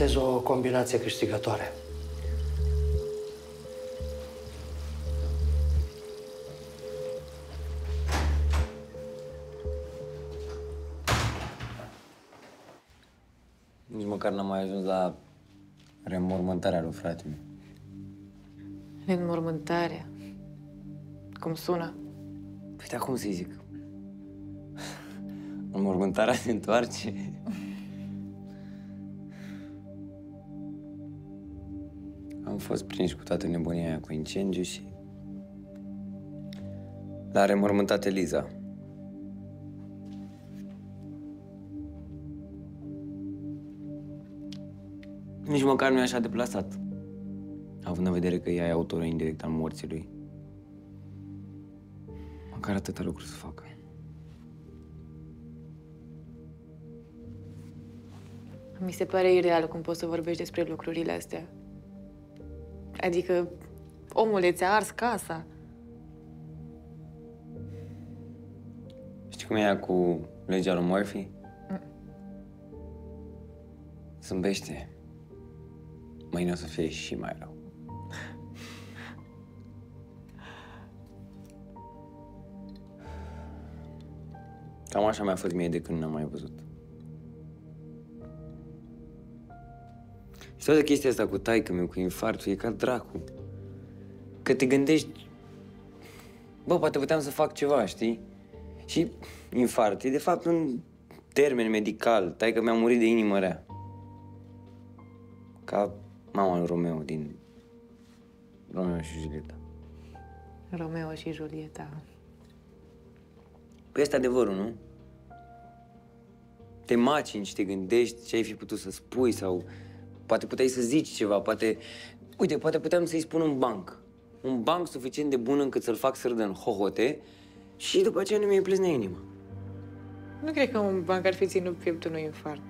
Notez o combinație câștigătoare.
Nici măcar n-am mai ajuns la remormântarea lui frate meu.
Înmormântarea. Cum sună?
Păi dar cum să-i zic? Înmormântarea se întoarce. Fost prins cu toată nebunia aia cu incendiu și... L-a remormântat Eliza. Nici măcar nu e așa deplasat. Având în vedere că ea e autorul indirect al morții lui. Măcar atâta lucru să facă.
Mi se pare ireal cum poți să vorbești despre lucrurile astea. Adică, omule, ți-a ars casa.
Știi cum e ea cu legea lui Murphy?
Mm.
Zâmbește. Mâine o să fie și mai rău. Cam așa mi-a fost mie de când n-am mai văzut. Toată chestia asta cu taică meu, cu infarctul, e ca dracu. Că te gândești, bă, poate puteam să fac ceva, știi? Și infart e de fapt un termen medical. Taică mi-a murit de inimă rea. Ca mama lui Romeo din Romeo și Julieta.
Romeo și Julieta.
Păi este adevărul, nu? Te macini și te gândești ce ai fi putut să spui sau poate puteai să zici ceva, poate... Uite, poate puteam să-i spun un banc. Un banc suficient de bun încât să-l fac să râdă în hohote și după aceea nu mi-ai plesnea inima.
Nu cred că un banc ar fi ținut pieptul unui infart.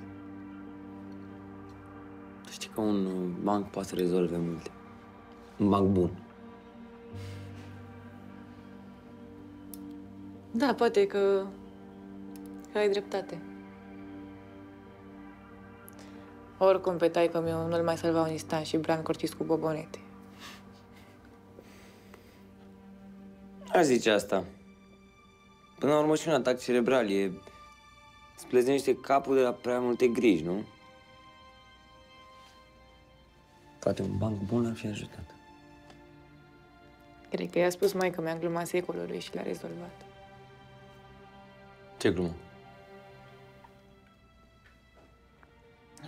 Știi că un uh, banc poate să rezolve multe. Un banc bun.
Da, poate că, că ai dreptate. Oricum, pe taică meu nu-l mai salva un instant și Bran corcis cu bobonete.
Aș zice asta. Până la urmă și un atac cerebral e... Îți pleznește capul de la prea multe griji, nu? Poate un banc bun ar fi ajutat.
Cred că i-a spus mai că mi-a gluma secolului și l-a rezolvat.
Ce glumă?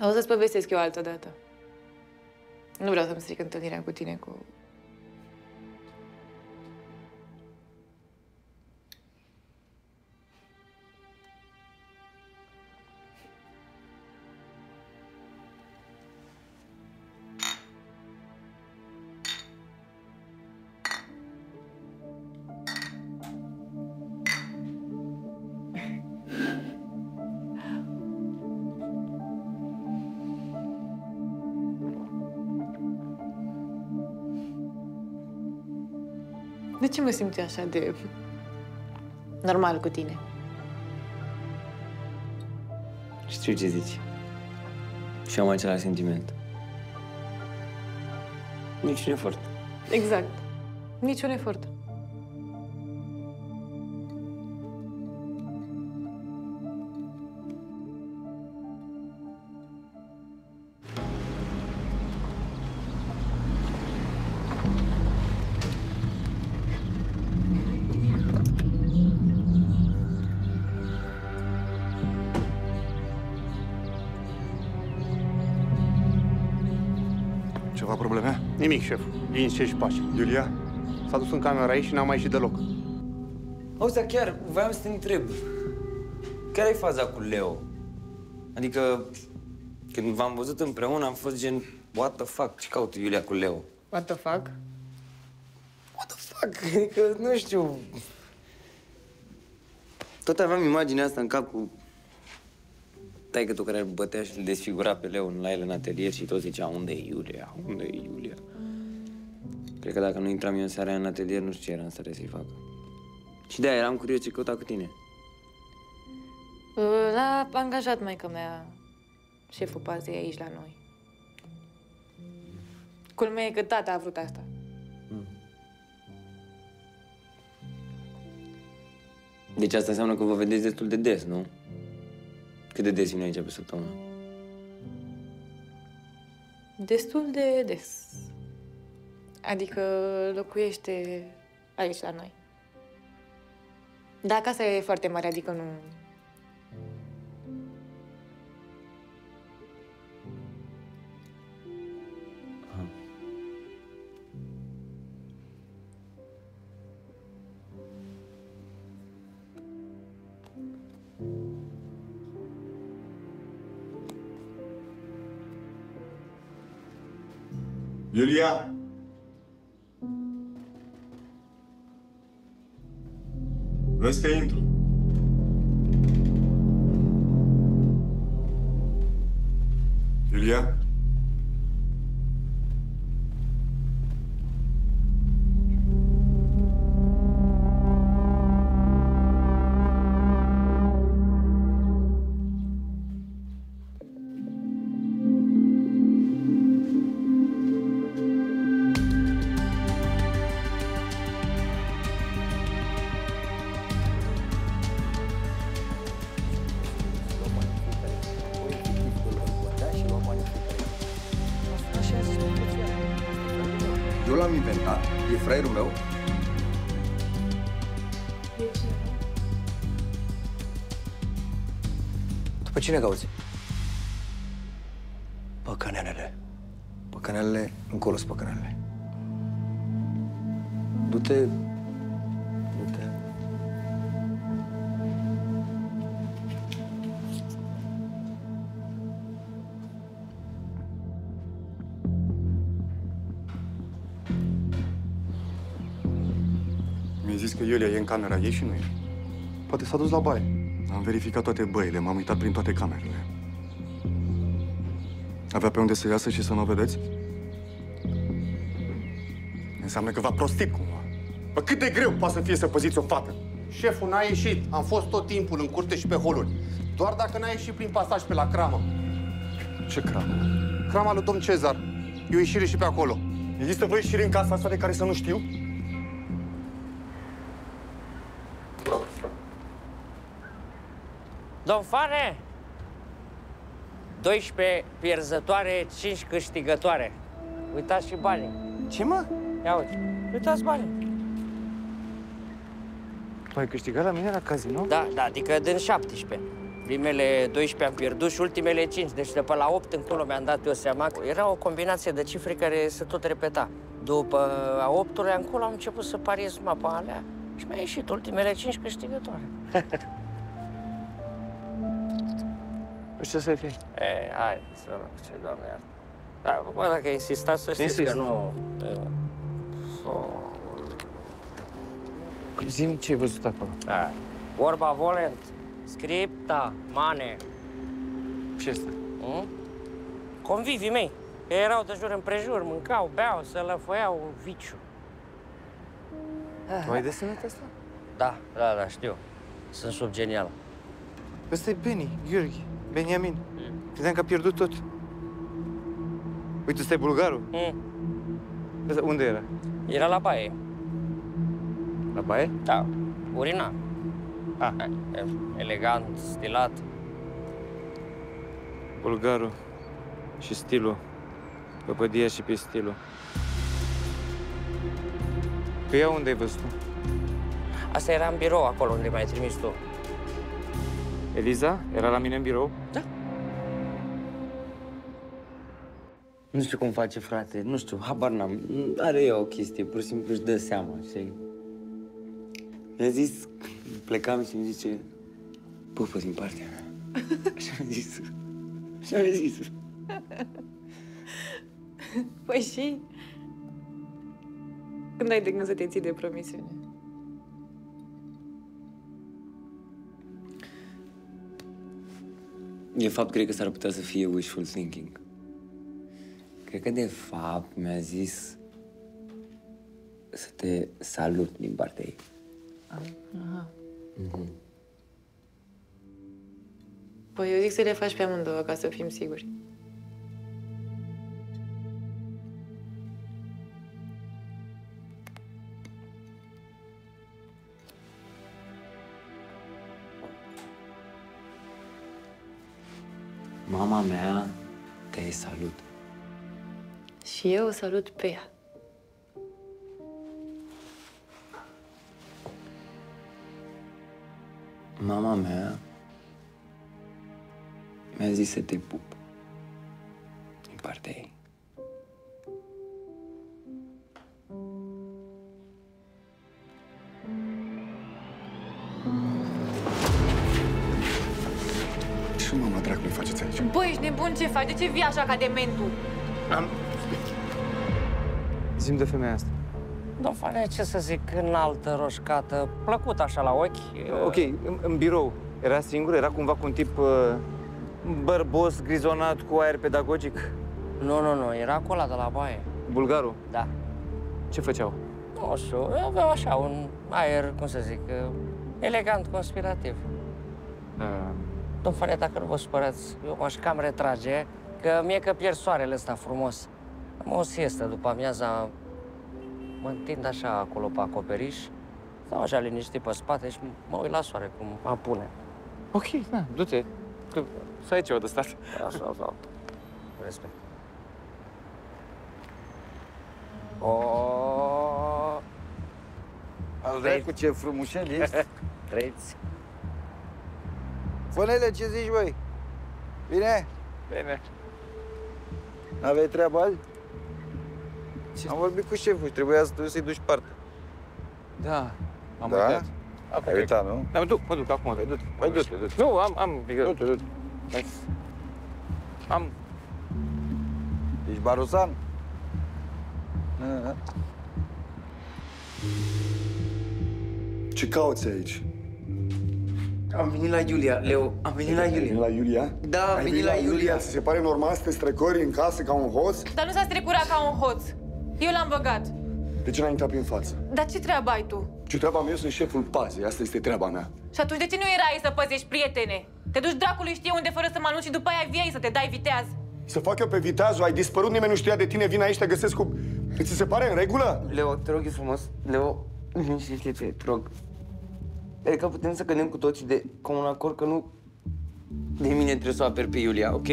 O să-ți povestesc eu altă dată. Nu vreau să-mi stric întâlnirea cu tine cu... mă simți așa de normal cu tine?
Știu ce zici. Și am același sentiment. Niciun efort.
Exact. Niciun efort.
Șef. Liniște și pace.
Iulia?
S-a dus în camera ei și n-a mai ieșit deloc.
Auzi, dar chiar voiam să te întreb. Care e faza cu Leo? Adică, când v-am văzut împreună, am fost gen, what the fuck, ce caută Iulia cu Leo?
What the fuck?
Fuck, adică, nu știu... Tot aveam imaginea asta în cap cu taică tu care îl bătea și îl desfigura pe Leo la el în atelier și tot zicea, unde e Iulia? Unde e Iulia? Cred că dacă nu intram eu în seara aia în atelier, nu știu ce era în stare să-i facă. Și de-aia eram curios ce căuta cu tine.
L-a angajat maica mea șeful pazei aici la noi. Culmea e că tata a vrut asta.
Deci asta înseamnă că vă vedeți destul de des, nu? Cât de des vine aici pe săptămână?
Destul de des. Adică locuiește aici la noi. Dar casa e foarte mare, adică nu...
Vezi
cine cauți? Păcănelele. Păcănelele, încolo sunt păcănelele. Du-te... Du-te.
Mi-a zis că Iulia e în camera ei și nu e. Poate s-a dus la baie. Am verificat toate băile, m-am uitat prin toate camerele. Avea pe unde să iasă și să nu o vedeți? Înseamnă că v-a prostit cumva. Bă, cât de greu poate să fie să păziți o fată?
Șeful n-a ieșit. Am fost tot timpul în curte și pe holuri. Doar dacă n-a ieșit prin pasaj pe la cramă.
Ce cramă?
Crama lui domn Cezar. E o ieșire și pe acolo.
Există vă ieșiri în casa asta de care să nu știu?
Domn Fane! 12 pierzătoare, 5 câștigătoare. Uitați și banii.
Ce, mă?
Ia uite. Uitați banii.
Tu ai câștigat la mine la casino?
Da, da, adică din 17. Primele 12 am pierdut și ultimele 5, deci de pe la 8 încolo mi-am dat eu seama că era o combinație de cifre care se tot repeta. După a 8-ule încolo am început să pariez mapa alea și mi-a ieșit ultimele 5 câștigătoare.
Ce să fie?
E, hai, să nu, ce doamne iartă. Da, bă, dacă insistați să știți
Insist.
că nu... e, o-
Zim ce ai văzut acolo.
Da. Vorba volent, scripta, mane.
Ce este?
Mm? Convivii mei. Că erau de jur împrejur, mâncau, beau, se lăfăiau un viciu.
Tu ai desenat asta?
Da, da, da, știu. Sunt sub genial.
Ăsta e Benny, Gheorghe, Beniamin. Credeam că a pierdut tot. Uite, ăsta e bulgarul.
Mm.
Ăsta, unde era?
Era la baie.
La baie?
Da, urina.
Ah.
E- Elegant, stilat.
Bulgarul și stilul. Păpădia și pe stilul. Pe ea unde ai văzut tu?
Asta era în birou, acolo unde m-ai trimis tu.
Eliza? Era la mine în birou?
Nu știu cum face, frate, nu știu, habar n-am. Are ea o chestie, pur și simplu își dă seama, știi? Mi-a zis, plecam și mi zice, pupă din partea mea. Așa mi-a zis. Așa mi-a zis.
Păi și? Când ai de gând să te ții de promisiune?
De fapt, cred că s-ar putea să fie wishful thinking. Cred că, de fapt, mi-a zis să te salut din partea ei.
Aha.
Mhm.
Păi eu zic să le faci pe amândouă ca să fim siguri.
Mama mea te salut.
Și eu o salut pe ea.
Mama mea mi-a zis să te pup. Din partea ei.
Băi, ești nebun ce faci? De ce vii așa ca dementul?
Am...
Zim de femeia asta.
Nu fane, ce să zic, înaltă, roșcată, plăcut așa la ochi.
Ok, în, în birou. Era singur? Era cumva cu un tip uh, bărbos, grizonat, cu aer pedagogic?
Nu, nu, nu, era acolo de la baie.
Bulgarul?
Da.
Ce făceau?
Nu știu, aveau așa un aer, cum să zic, elegant, conspirativ.
Uh,
Domn Fane, dacă nu vă supărați, eu m-aș cam retrage, că mie că pierd soarele ăsta frumos. Am o siestă după amiaza, mă întind așa acolo pe acoperiș, stau așa liniștit pe spate și mă uit la soare cum apune.
ok, da, du-te. Că să ai ceva de stat.
Așa, așa. Respect. O...
Al cu ce frumușel ești.
Trăiți.
Fănele, ce zici, băi? Bine?
Bine.
N-aveai treabă azi? Am vorbit cu șeful și trebuia să, să-i duci parte.
Da, am
da?
uitat.
Ai uitat, nu?
Da, mă duc, mă duc acum. Hai, du-te.
Hai, du-te, du-te.
Nu, am, am.
Du-te, du-te.
Hai. Am.
Ești barusan? A,
Ce cauți aici?
Am venit la Iulia, Leo. Am venit la Iulia.
La Iulia?
Da, am
Ai
venit la Iulia.
Ți se pare normal să te strecori în casă ca un hoț?
Dar nu s-a strecurat ca un hoț. Eu l-am băgat.
De ce n-ai intrat prin față?
Dar ce treabă ai tu?
Ce treaba mea, eu sunt șeful pazei, asta este treaba mea.
Și atunci de ce nu erai să păzești prietene? Te duci dracului știe unde fără să mă anunți și după aia vii să te dai viteaz.
Să fac eu pe viteazul, ai dispărut, nimeni nu știa de tine, vin aici, te găsesc cu... Ți se pare în regulă?
Leo, te rog eu frumos. Leo, liniștește-te, te rog. Adică putem să cădem cu toții de comun acord că nu de mine trebuie să o aper pe Iulia, ok?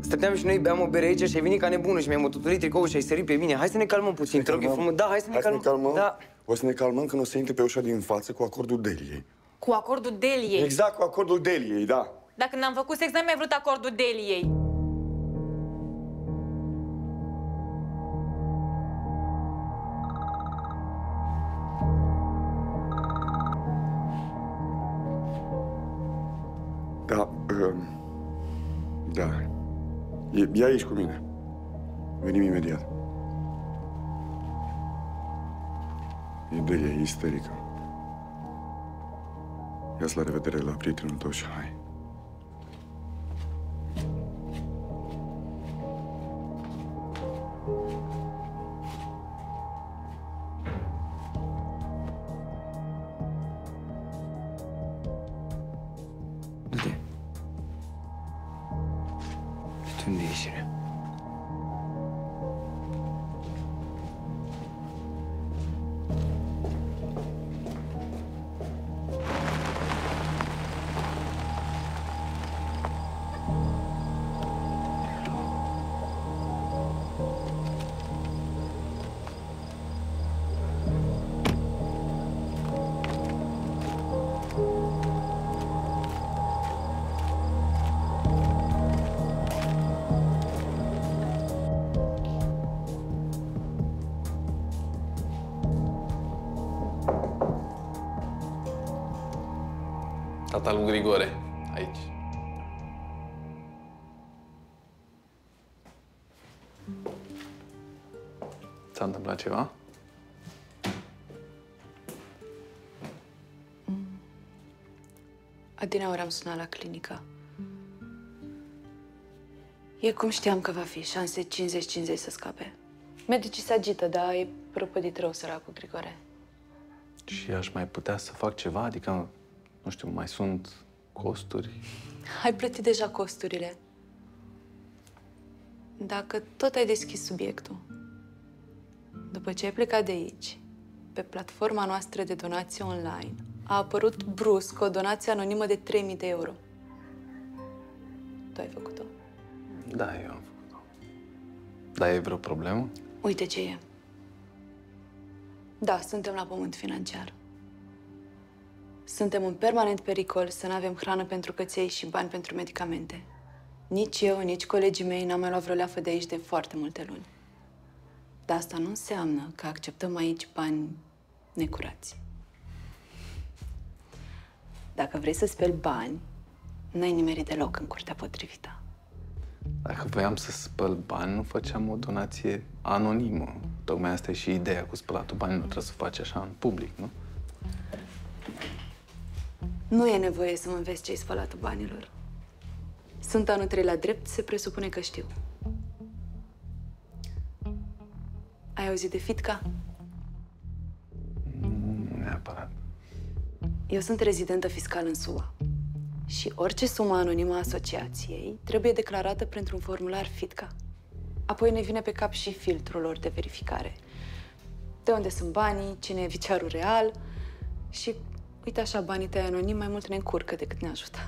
Stăteam și noi, beam o bere aici și ai venit ca nebună și mi-ai mototorit tricoul și ai sărit pe mine. Hai să ne calmăm puțin, te rog eu frumos. Da, hai să ne
Hai să ne
calmăm.
calmăm?
Da.
O să ne calmăm când o să intre pe ușa din față cu acordul Deliei.
Cu acordul Deliei.
Exact cu acordul Deliei, da.
Dacă n-am făcut sex, n-am mai vrut acordul Deliei.
Da, um, da. E, e aici cu mine. Venim imediat. E Delia, e isterică. ia la revedere la prietenul tău și hai.
Tata lui Grigore, aici. S-a întâmplat ceva?
Adineauri am sunat la clinică. E cum știam că va fi, șanse 50-50 să scape. Medicii se agită, dar e prăpădit rău săracul Grigore.
Și aș mai putea să fac ceva? Adică, nu știu, mai sunt costuri?
Ai plătit deja costurile. Dacă tot ai deschis subiectul, după ce ai plecat de aici, pe platforma noastră de donație online, a apărut brusc o donație anonimă de 3000 de euro. Tu ai făcut-o.
Da, eu am făcut-o. Dar e vreo problemă?
Uite ce e. Da, suntem la pământ financiar. Suntem în permanent pericol să nu avem hrană pentru căței și bani pentru medicamente. Nici eu, nici colegii mei n-am mai luat vreo leafă de aici de foarte multe luni. Dar asta nu înseamnă că acceptăm aici bani necurați. Dacă vrei să speli bani, n-ai nimerit deloc în curtea potrivită.
Dacă voiam să spăl bani, nu făceam o donație anonimă. Tocmai asta e și ideea cu spălatul bani. Nu trebuie să o faci așa în public, nu?
Nu e nevoie să mă înveți ce-i spălatul banilor. Sunt anul trei la drept, se presupune că știu. Ai auzit de Fitca?
Nu neapărat.
Eu sunt rezidentă fiscală în SUA. Și orice sumă anonimă a asociației trebuie declarată printr-un formular FITCA. Apoi ne vine pe cap și filtrul lor de verificare. De unde sunt banii, cine e viciarul real și, uite așa, banii tăi anonim mai mult ne încurcă decât ne ajută.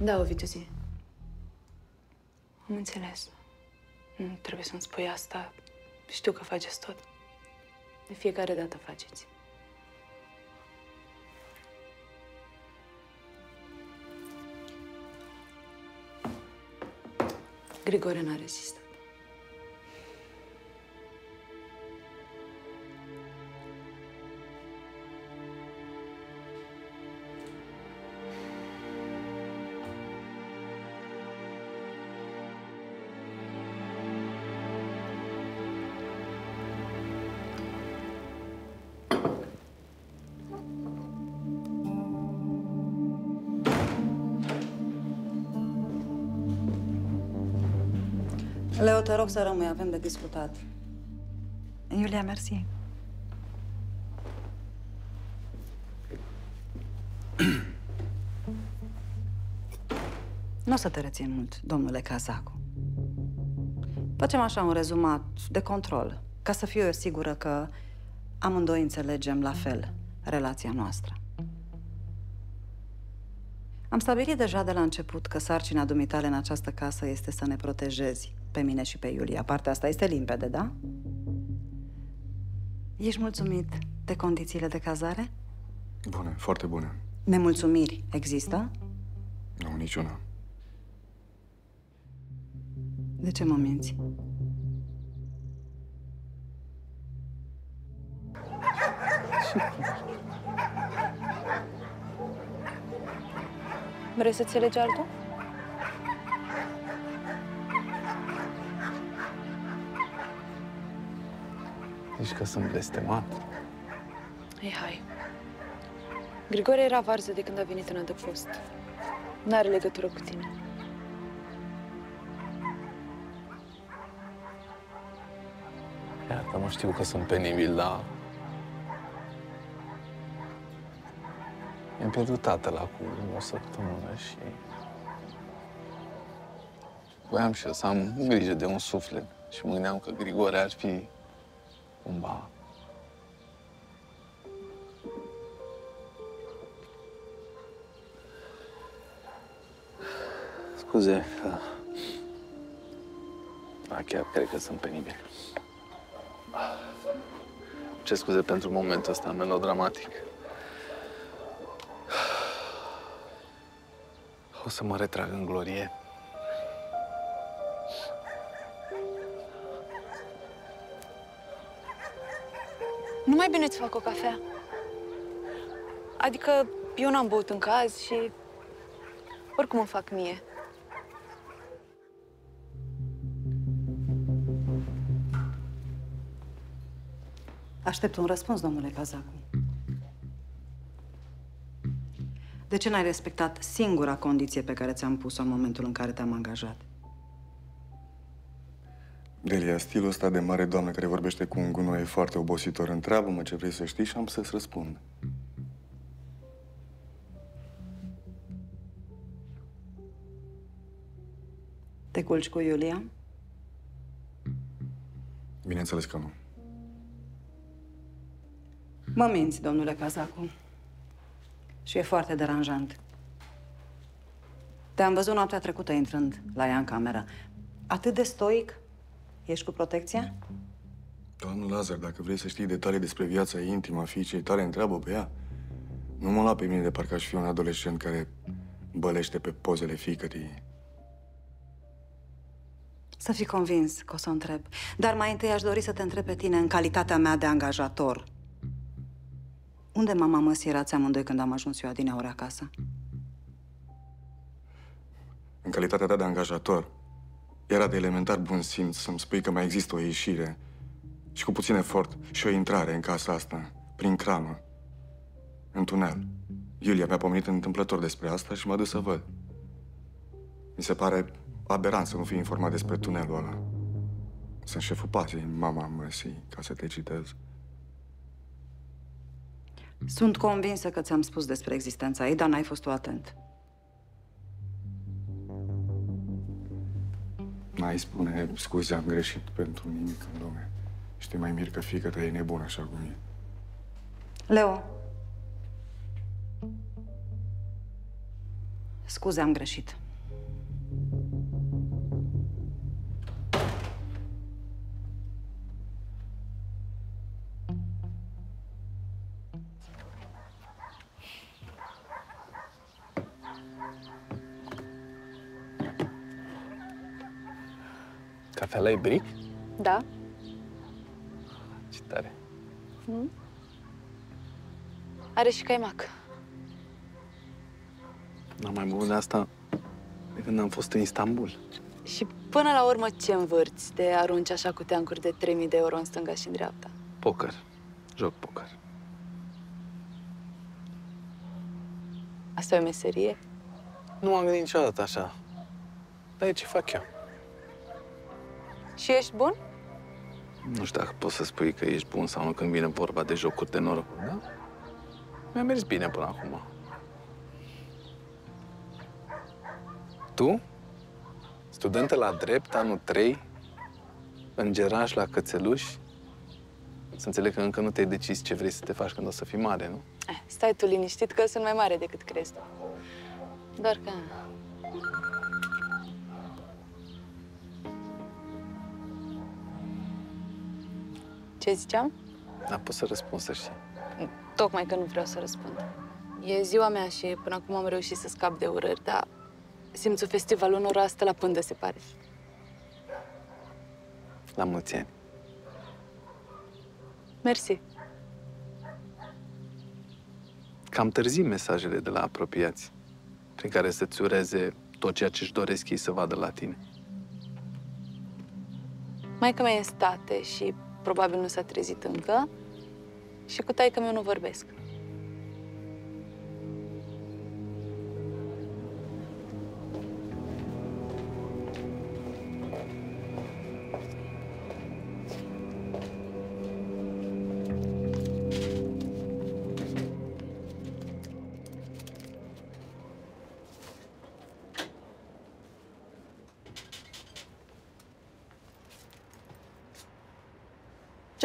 Da, Ovidiu, zi. Am înțeles. Nu trebuie să-mi spui asta. Știu că faceți tot. De fiecare dată faceți. Grigore n-a rezistat.
Rog să rămâi, avem de discutat.
Iulia, mersi.
Nu o să te rețin mult, domnule Cazacu. Facem așa un rezumat de control, ca să fiu eu sigură că amândoi înțelegem la fel relația noastră. Am stabilit deja de la început că sarcina dumitale în această casă este să ne protejezi pe mine și pe Iulia. Partea asta este limpede, da? Ești mulțumit de condițiile de cazare?
Bune, foarte bune.
Nemulțumiri există?
Nu, niciuna.
De ce mă minți?
Vreți să-ți alegi altul?
Zici că sunt blestemat?
Ei, hai. Grigore era varză de când a venit în adăpost. N-are legătură cu tine.
Iartă, mă știu că sunt penibil, dar... pierdut tatăl acum o săptămână și... Voiam și eu să am grijă de un suflet și mă gândeam că Grigore ar fi cumva... Scuze, că... Da, chiar cred că sunt penibil. Ce scuze pentru momentul ăsta melodramatic. O să mă retrag în glorie.
Mai bine îți fac o cafea? Adică eu n-am băut încă azi și oricum îmi fac mie.
Aștept un răspuns, domnule Cazacu. De ce n-ai respectat singura condiție pe care ți-am pus-o în momentul în care te-am angajat?
Delia, stilul ăsta de mare doamnă care vorbește cu un gunoi e foarte obositor. Întreabă-mă ce vrei să știi și am să-ți răspund.
Te culci cu Iulia?
Bineînțeles că nu.
Mă minți, domnule Cazacu. Și e foarte deranjant. Te-am văzut noaptea trecută intrând la ea în cameră. Atât de stoic? Ești cu protecția?
Doamnă Lazar, dacă vrei să știi detalii despre viața intimă a fiicei tale, întreabă pe ea. Nu mă lua pe mine de parcă aș fi un adolescent care bălește pe pozele fiicătii.
Să fii convins că o să o întreb. Dar mai întâi aș dori să te întreb pe tine în calitatea mea de angajator. Unde mama măsii erați amândoi când am ajuns eu adineauri acasă?
În calitatea ta de angajator, era de elementar bun simț să-mi spui că mai există o ieșire și cu puțin efort și o intrare în casa asta, prin cramă, în tunel. Iulia mi-a pomenit întâmplător despre asta și m-a dus să văd. Mi se pare aberant să nu fii informat despre tunelul ăla. Sunt șeful pației, mama măsii, ca să te citez.
Sunt convinsă că ți-am spus despre existența ei, dar n-ai fost tu atent.
N-ai spune scuze, am greșit pentru nimic în lume. Și te mai mir că fiica ta e nebună așa cum e.
Leo. Scuze, am greșit.
Cafea e bric?
Da?
Ce tare.
Mm? Are și caimac.
N-am mai băut de asta de când am fost în Istanbul.
Și până la urmă ce învârți de arunci așa cu teancuri de 3000 de euro în stânga și în dreapta?
Poker. Joc poker.
Asta e o meserie?
Nu m-am gândit niciodată așa. Dar e ce fac eu.
Și ești bun?
Nu știu dacă poți să spui că ești bun sau nu când vine vorba de jocuri de noroc, da? Mi-a mers bine până acum. Tu? Studente la drept, anul 3, îngeraș la cățeluși, să înțeleg că încă nu te-ai decis ce vrei să te faci când o să fii mare, nu?
Eh, stai tu liniștit că sunt mai mare decât crezi tu. Doar că... Ce ziceam?
Da, pot să răspund, să știi.
Tocmai că nu vreau să răspund. E ziua mea și până acum am reușit să scap de urări, dar simțul festivalul unor stă la pândă, se pare.
La mulți ani.
Mersi.
Cam târzii mesajele de la apropiați, prin care să-ți ureze tot ceea ce-și doresc ei să vadă la tine.
Maica mea e în state și probabil nu s-a trezit încă și cu taică meu nu vorbesc.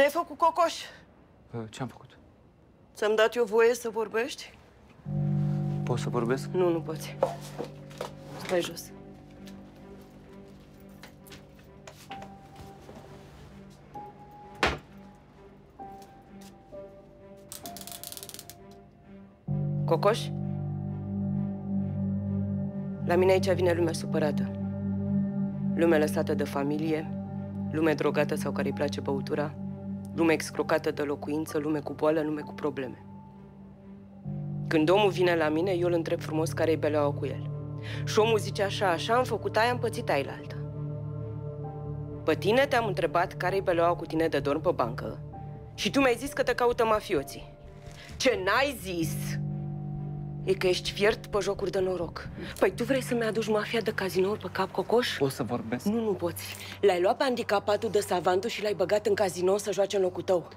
Ce ai făcut, Cocoș?
Ce-am făcut?
Ți-am dat eu voie să vorbești?
Poți să vorbesc?
Nu, nu poți. Stai jos. Cocoș? La mine aici vine lumea supărată. Lume lăsată de familie, lume drogată sau care îi place băutura, lume excrocată de locuință, lume cu boală, lume cu probleme. Când omul vine la mine, eu îl întreb frumos care e beleaua cu el. Și omul zice așa, așa am făcut aia, am pățit aia alta. Pe tine te-am întrebat care e beleaua cu tine de dorm pe bancă și tu mi-ai zis că te caută mafioții. Ce n-ai zis e că ești fiert pe jocuri de noroc. Păi tu vrei să-mi aduci mafia de cazinouri pe cap, Cocoș?
Poți să vorbesc?
Nu, nu poți. L-ai luat pe handicapatul de savantul și l-ai băgat în cazino să joace în locul tău.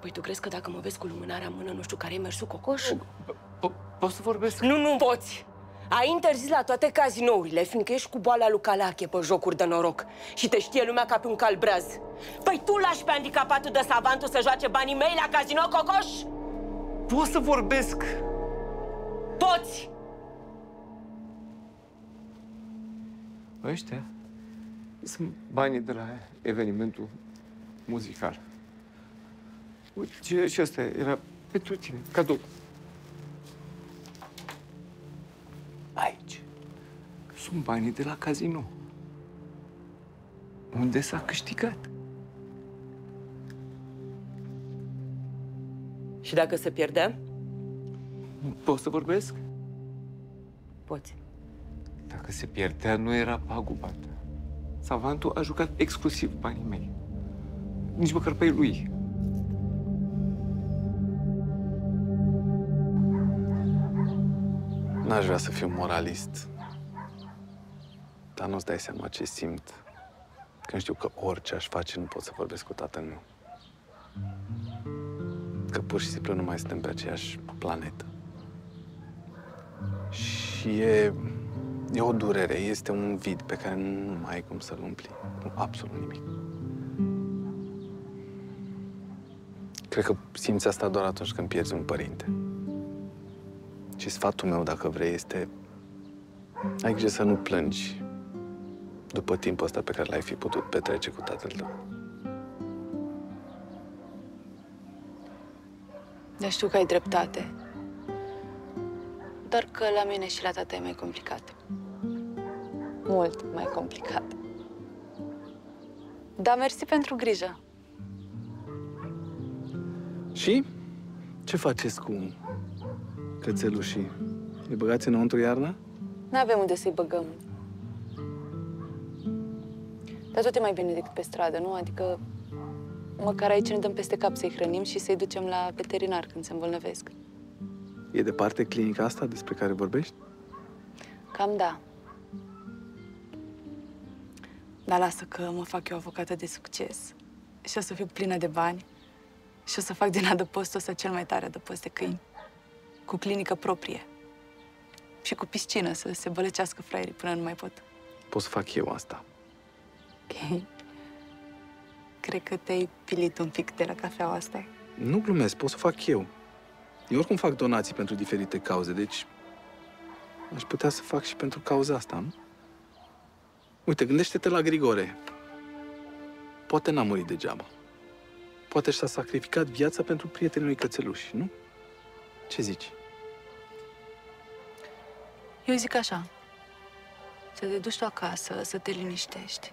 Păi tu crezi că dacă mă vezi cu lumânarea în mână, nu știu care e mersul, Cocoș?
Poți să vorbesc?
Nu, nu poți! Ai interzis la toate cazinourile, fiindcă ești cu boala lui Calache pe jocuri de noroc și te știe lumea ca pe un calbreaz. Păi tu lași pe handicapatul de savantul să joace banii mei la casino, Cocoș?
Poți să vorbesc?
Poți!
Ăștia sunt banii de la evenimentul muzical. Uite, și- și asta era pentru tine, cadou. Aici sunt banii de la casino. Unde s-a câștigat.
Și dacă se pierdea?
Poți să vorbesc?
Poți.
Dacă se pierdea, nu era paguba ta. Savantul a jucat exclusiv banii mei. Nici măcar pe ei lui.
N-aș vrea să fiu moralist, dar nu-ți dai seama ce simt când știu că orice aș face nu pot să vorbesc cu tatăl meu. Că pur și simplu nu mai suntem pe aceeași planetă. Și e, e o durere, este un vid pe care nu mai ai cum să-l umpli. Nu, absolut nimic. Cred că simți asta doar atunci când pierzi un părinte. Și sfatul meu, dacă vrei, este ai grijă să nu plângi după timpul ăsta pe care l-ai fi putut petrece cu tatăl tău.
Dar știu că ai dreptate. Doar că la mine și la tata e mai complicat. Mult mai complicat. Dar mersi pentru grijă.
Și ce faceți cu cățelușii? Le băgați înăuntru iarna?
Nu avem unde să-i băgăm. Dar tot e mai bine decât pe stradă, nu? Adică măcar aici ne dăm peste cap să-i hrănim și să-i ducem la veterinar când se îmbolnăvesc.
E departe clinica asta despre care vorbești?
Cam da. Dar lasă că mă fac eu avocată de succes și o să fiu plină de bani și o să fac din adăpostul ăsta cel mai tare adăpost de câini. Cu clinică proprie. Și cu piscină să se bălăcească fraierii până nu mai pot.
Pot să fac eu asta.
Ok. Cred că te-ai pilit un pic de la cafeaua asta.
Nu glumesc, pot să fac eu. Eu oricum fac donații pentru diferite cauze, deci aș putea să fac și pentru cauza asta, nu? Uite, gândește-te la Grigore. Poate n-a murit degeaba. Poate și-a sacrificat viața pentru prietenii lui Cățeluș, nu? Ce zici?
Eu zic așa. Să te duci tu acasă, să te liniștești.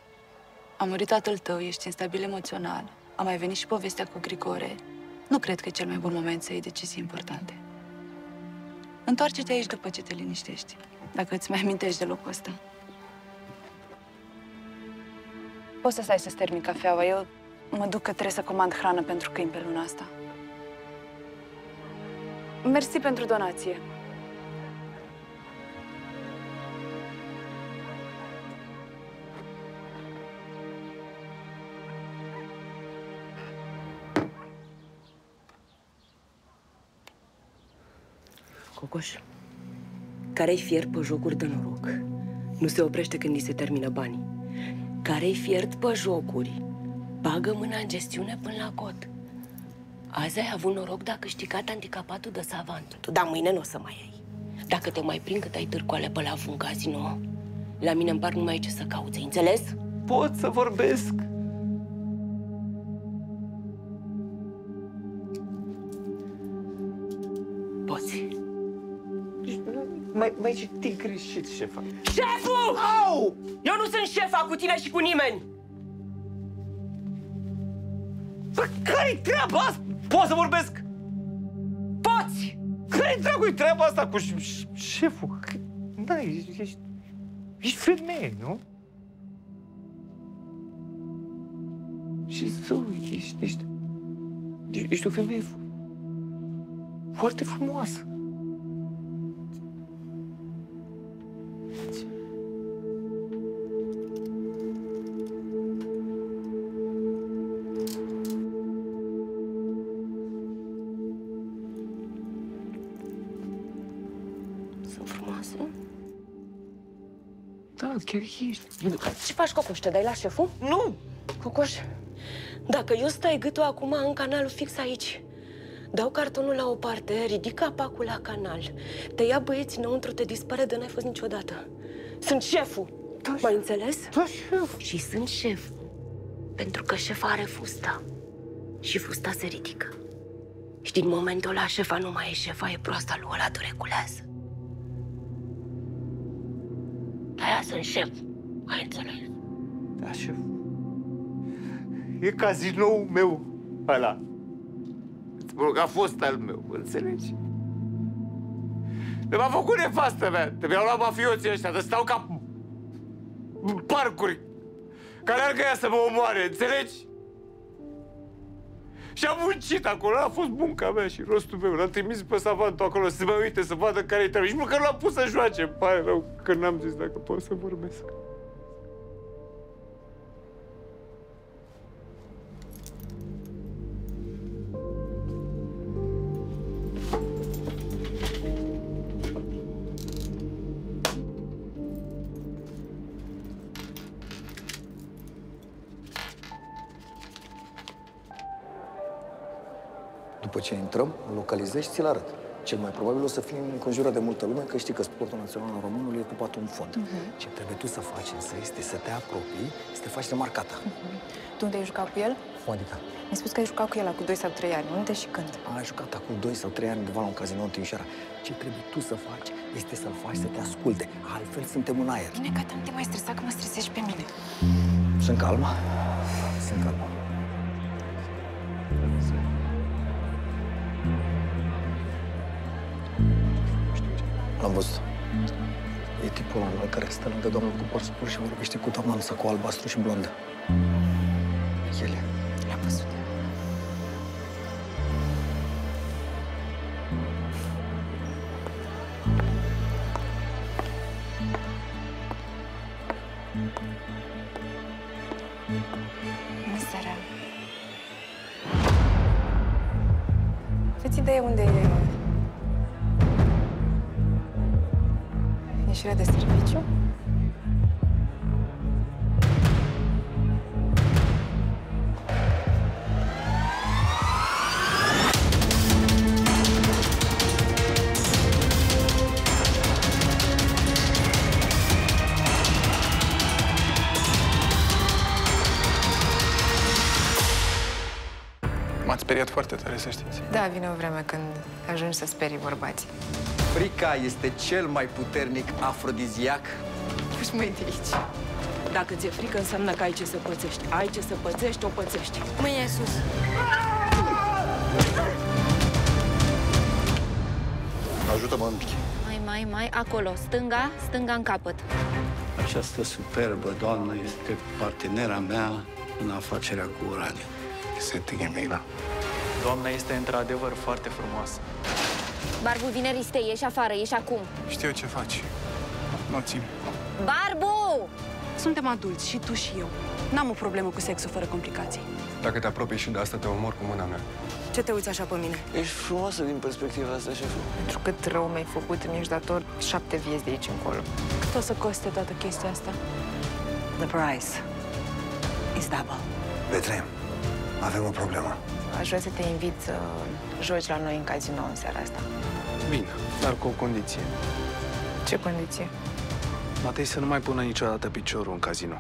A murit tatăl tău, ești instabil emoțional. A mai venit și povestea cu Grigore. Nu cred că e cel mai bun moment să iei decizii importante. Întoarce-te aici după ce te liniștești. Dacă îți mai amintești de locul ăsta. Poți să stai să-ți termin cafeaua. Eu mă duc că trebuie să comand hrană pentru câini pe luna asta. Mersi pentru donație.
Cocoș, care-i fiert pe jocuri de noroc? Nu se oprește când îi se termină banii. Care-i fiert pe jocuri? Bagă mâna în gestiune până la cot. Azi ai avut noroc dacă câștigat handicapatul de savant. Tu, dar mâine nu o să mai ai. Dacă te mai prind cât ai târcoale pe la un casino, la mine în parc nu mai ai ce să cauți, ai înțeles?
Pot să vorbesc? Mai, mai citit greșit, șefa.
Șeful! Au! Eu nu sunt șefa cu tine și cu nimeni!
Bă, care-i treaba asta? Pot să vorbesc?
Poți!
Care-i dracu treaba asta cu ș- ș- șeful? Că- Da, ești, ești, ești femeie, nu? Și zău, ești, ești, ești, ești o femeie fo- foarte frumoasă. Chiar ești.
Ce faci, Cocoș? Te dai la șeful?
Nu!
Cocoș, dacă eu stai gâtul acum în canalul fix aici, dau cartonul la o parte, ridic capacul la canal, te ia băieții înăuntru, te dispare de n-ai fost niciodată. Sunt șeful! Da, M-ai înțeles?
Da, șef!
Și sunt șef. Pentru că șefa are fusta. Și fusta se ridică. Și din momentul ăla șefa nu mai e șefa, e proasta lui ăla dureculează. De-aia sunt șef. Ai înțeles?
Da, șef. E cazinoul meu ăla. Mă rog, a fost al meu, înțelegi? De m-a făcut nefastă mea. De mi-au luat mafioții ăștia, de stau ca în parcuri. Care ar ea să mă omoare, înțelegi? Și am muncit acolo, a fost munca mea și rostul meu. L-am trimis pe savantul acolo să mă uite, să vadă care-i treaba. Și măcar l-am pus să joace. Îmi pare rău că n-am zis dacă pot să vorbesc.
După ce intrăm, îl localizezi și ți-l arăt. Cel mai probabil o să fim înconjurat de multă lume, că știi că sportul național al românului e cu patul în fond. Ce trebuie tu să faci însă este să te apropii, să te faci remarcata.
Tu unde ai jucat cu el?
Adică
Mi-ai spus că ai jucat cu el cu 2 sau 3 ani. Unde și când?
ai jucat acum 2 sau 3 ani undeva la un casino în Timișoara. Ce trebuie tu să faci este să-l faci să te asculte. Altfel suntem în aer.
Bine, gata, nu te mai stresa că mă stresezi pe mine.
Sunt calmă? Sunt calmă. L-am văzut. E tipul ăla înalt care stă lângă domnul cu păr scurt și vorbește cu doamna în sacou albastru și blondă. El e.
foarte tare, să știți.
Da, vine o vreme când ajungi să sperii bărbații.
Frica este cel mai puternic afrodiziac.
Puși mai de aici.
Dacă ți-e frică, înseamnă că ai ce să pățești. Ai ce să pățești, o pățești.
Mâine sus.
Ajută-mă un pic.
Mai, mai, mai, acolo, stânga, stânga în capăt.
Această superbă doamnă este partenera mea în afacerea cu uraniu.
Este Gemila.
Doamna este într-adevăr foarte frumoasă.
Barbu, vine Riste, ieși afară, ieși acum.
Știu ce faci. Nu țin.
Barbu!
Suntem adulți, și tu și eu. N-am o problemă cu sexul fără complicații.
Dacă te apropii și de asta, te omor cu mâna mea.
Ce te uiți așa pe mine?
Ești frumoasă din perspectiva asta, șeful.
Pentru cât rău mi-ai făcut, mi-ești dator șapte vieți de aici încolo.
Cât o să coste toată chestia asta?
The price is double. Betlem, avem o problemă.
Aș vrea să te invit să joci la noi în casino în seara asta.
Bine, dar cu o condiție.
Ce condiție?
Matei să nu mai pună niciodată piciorul în casino.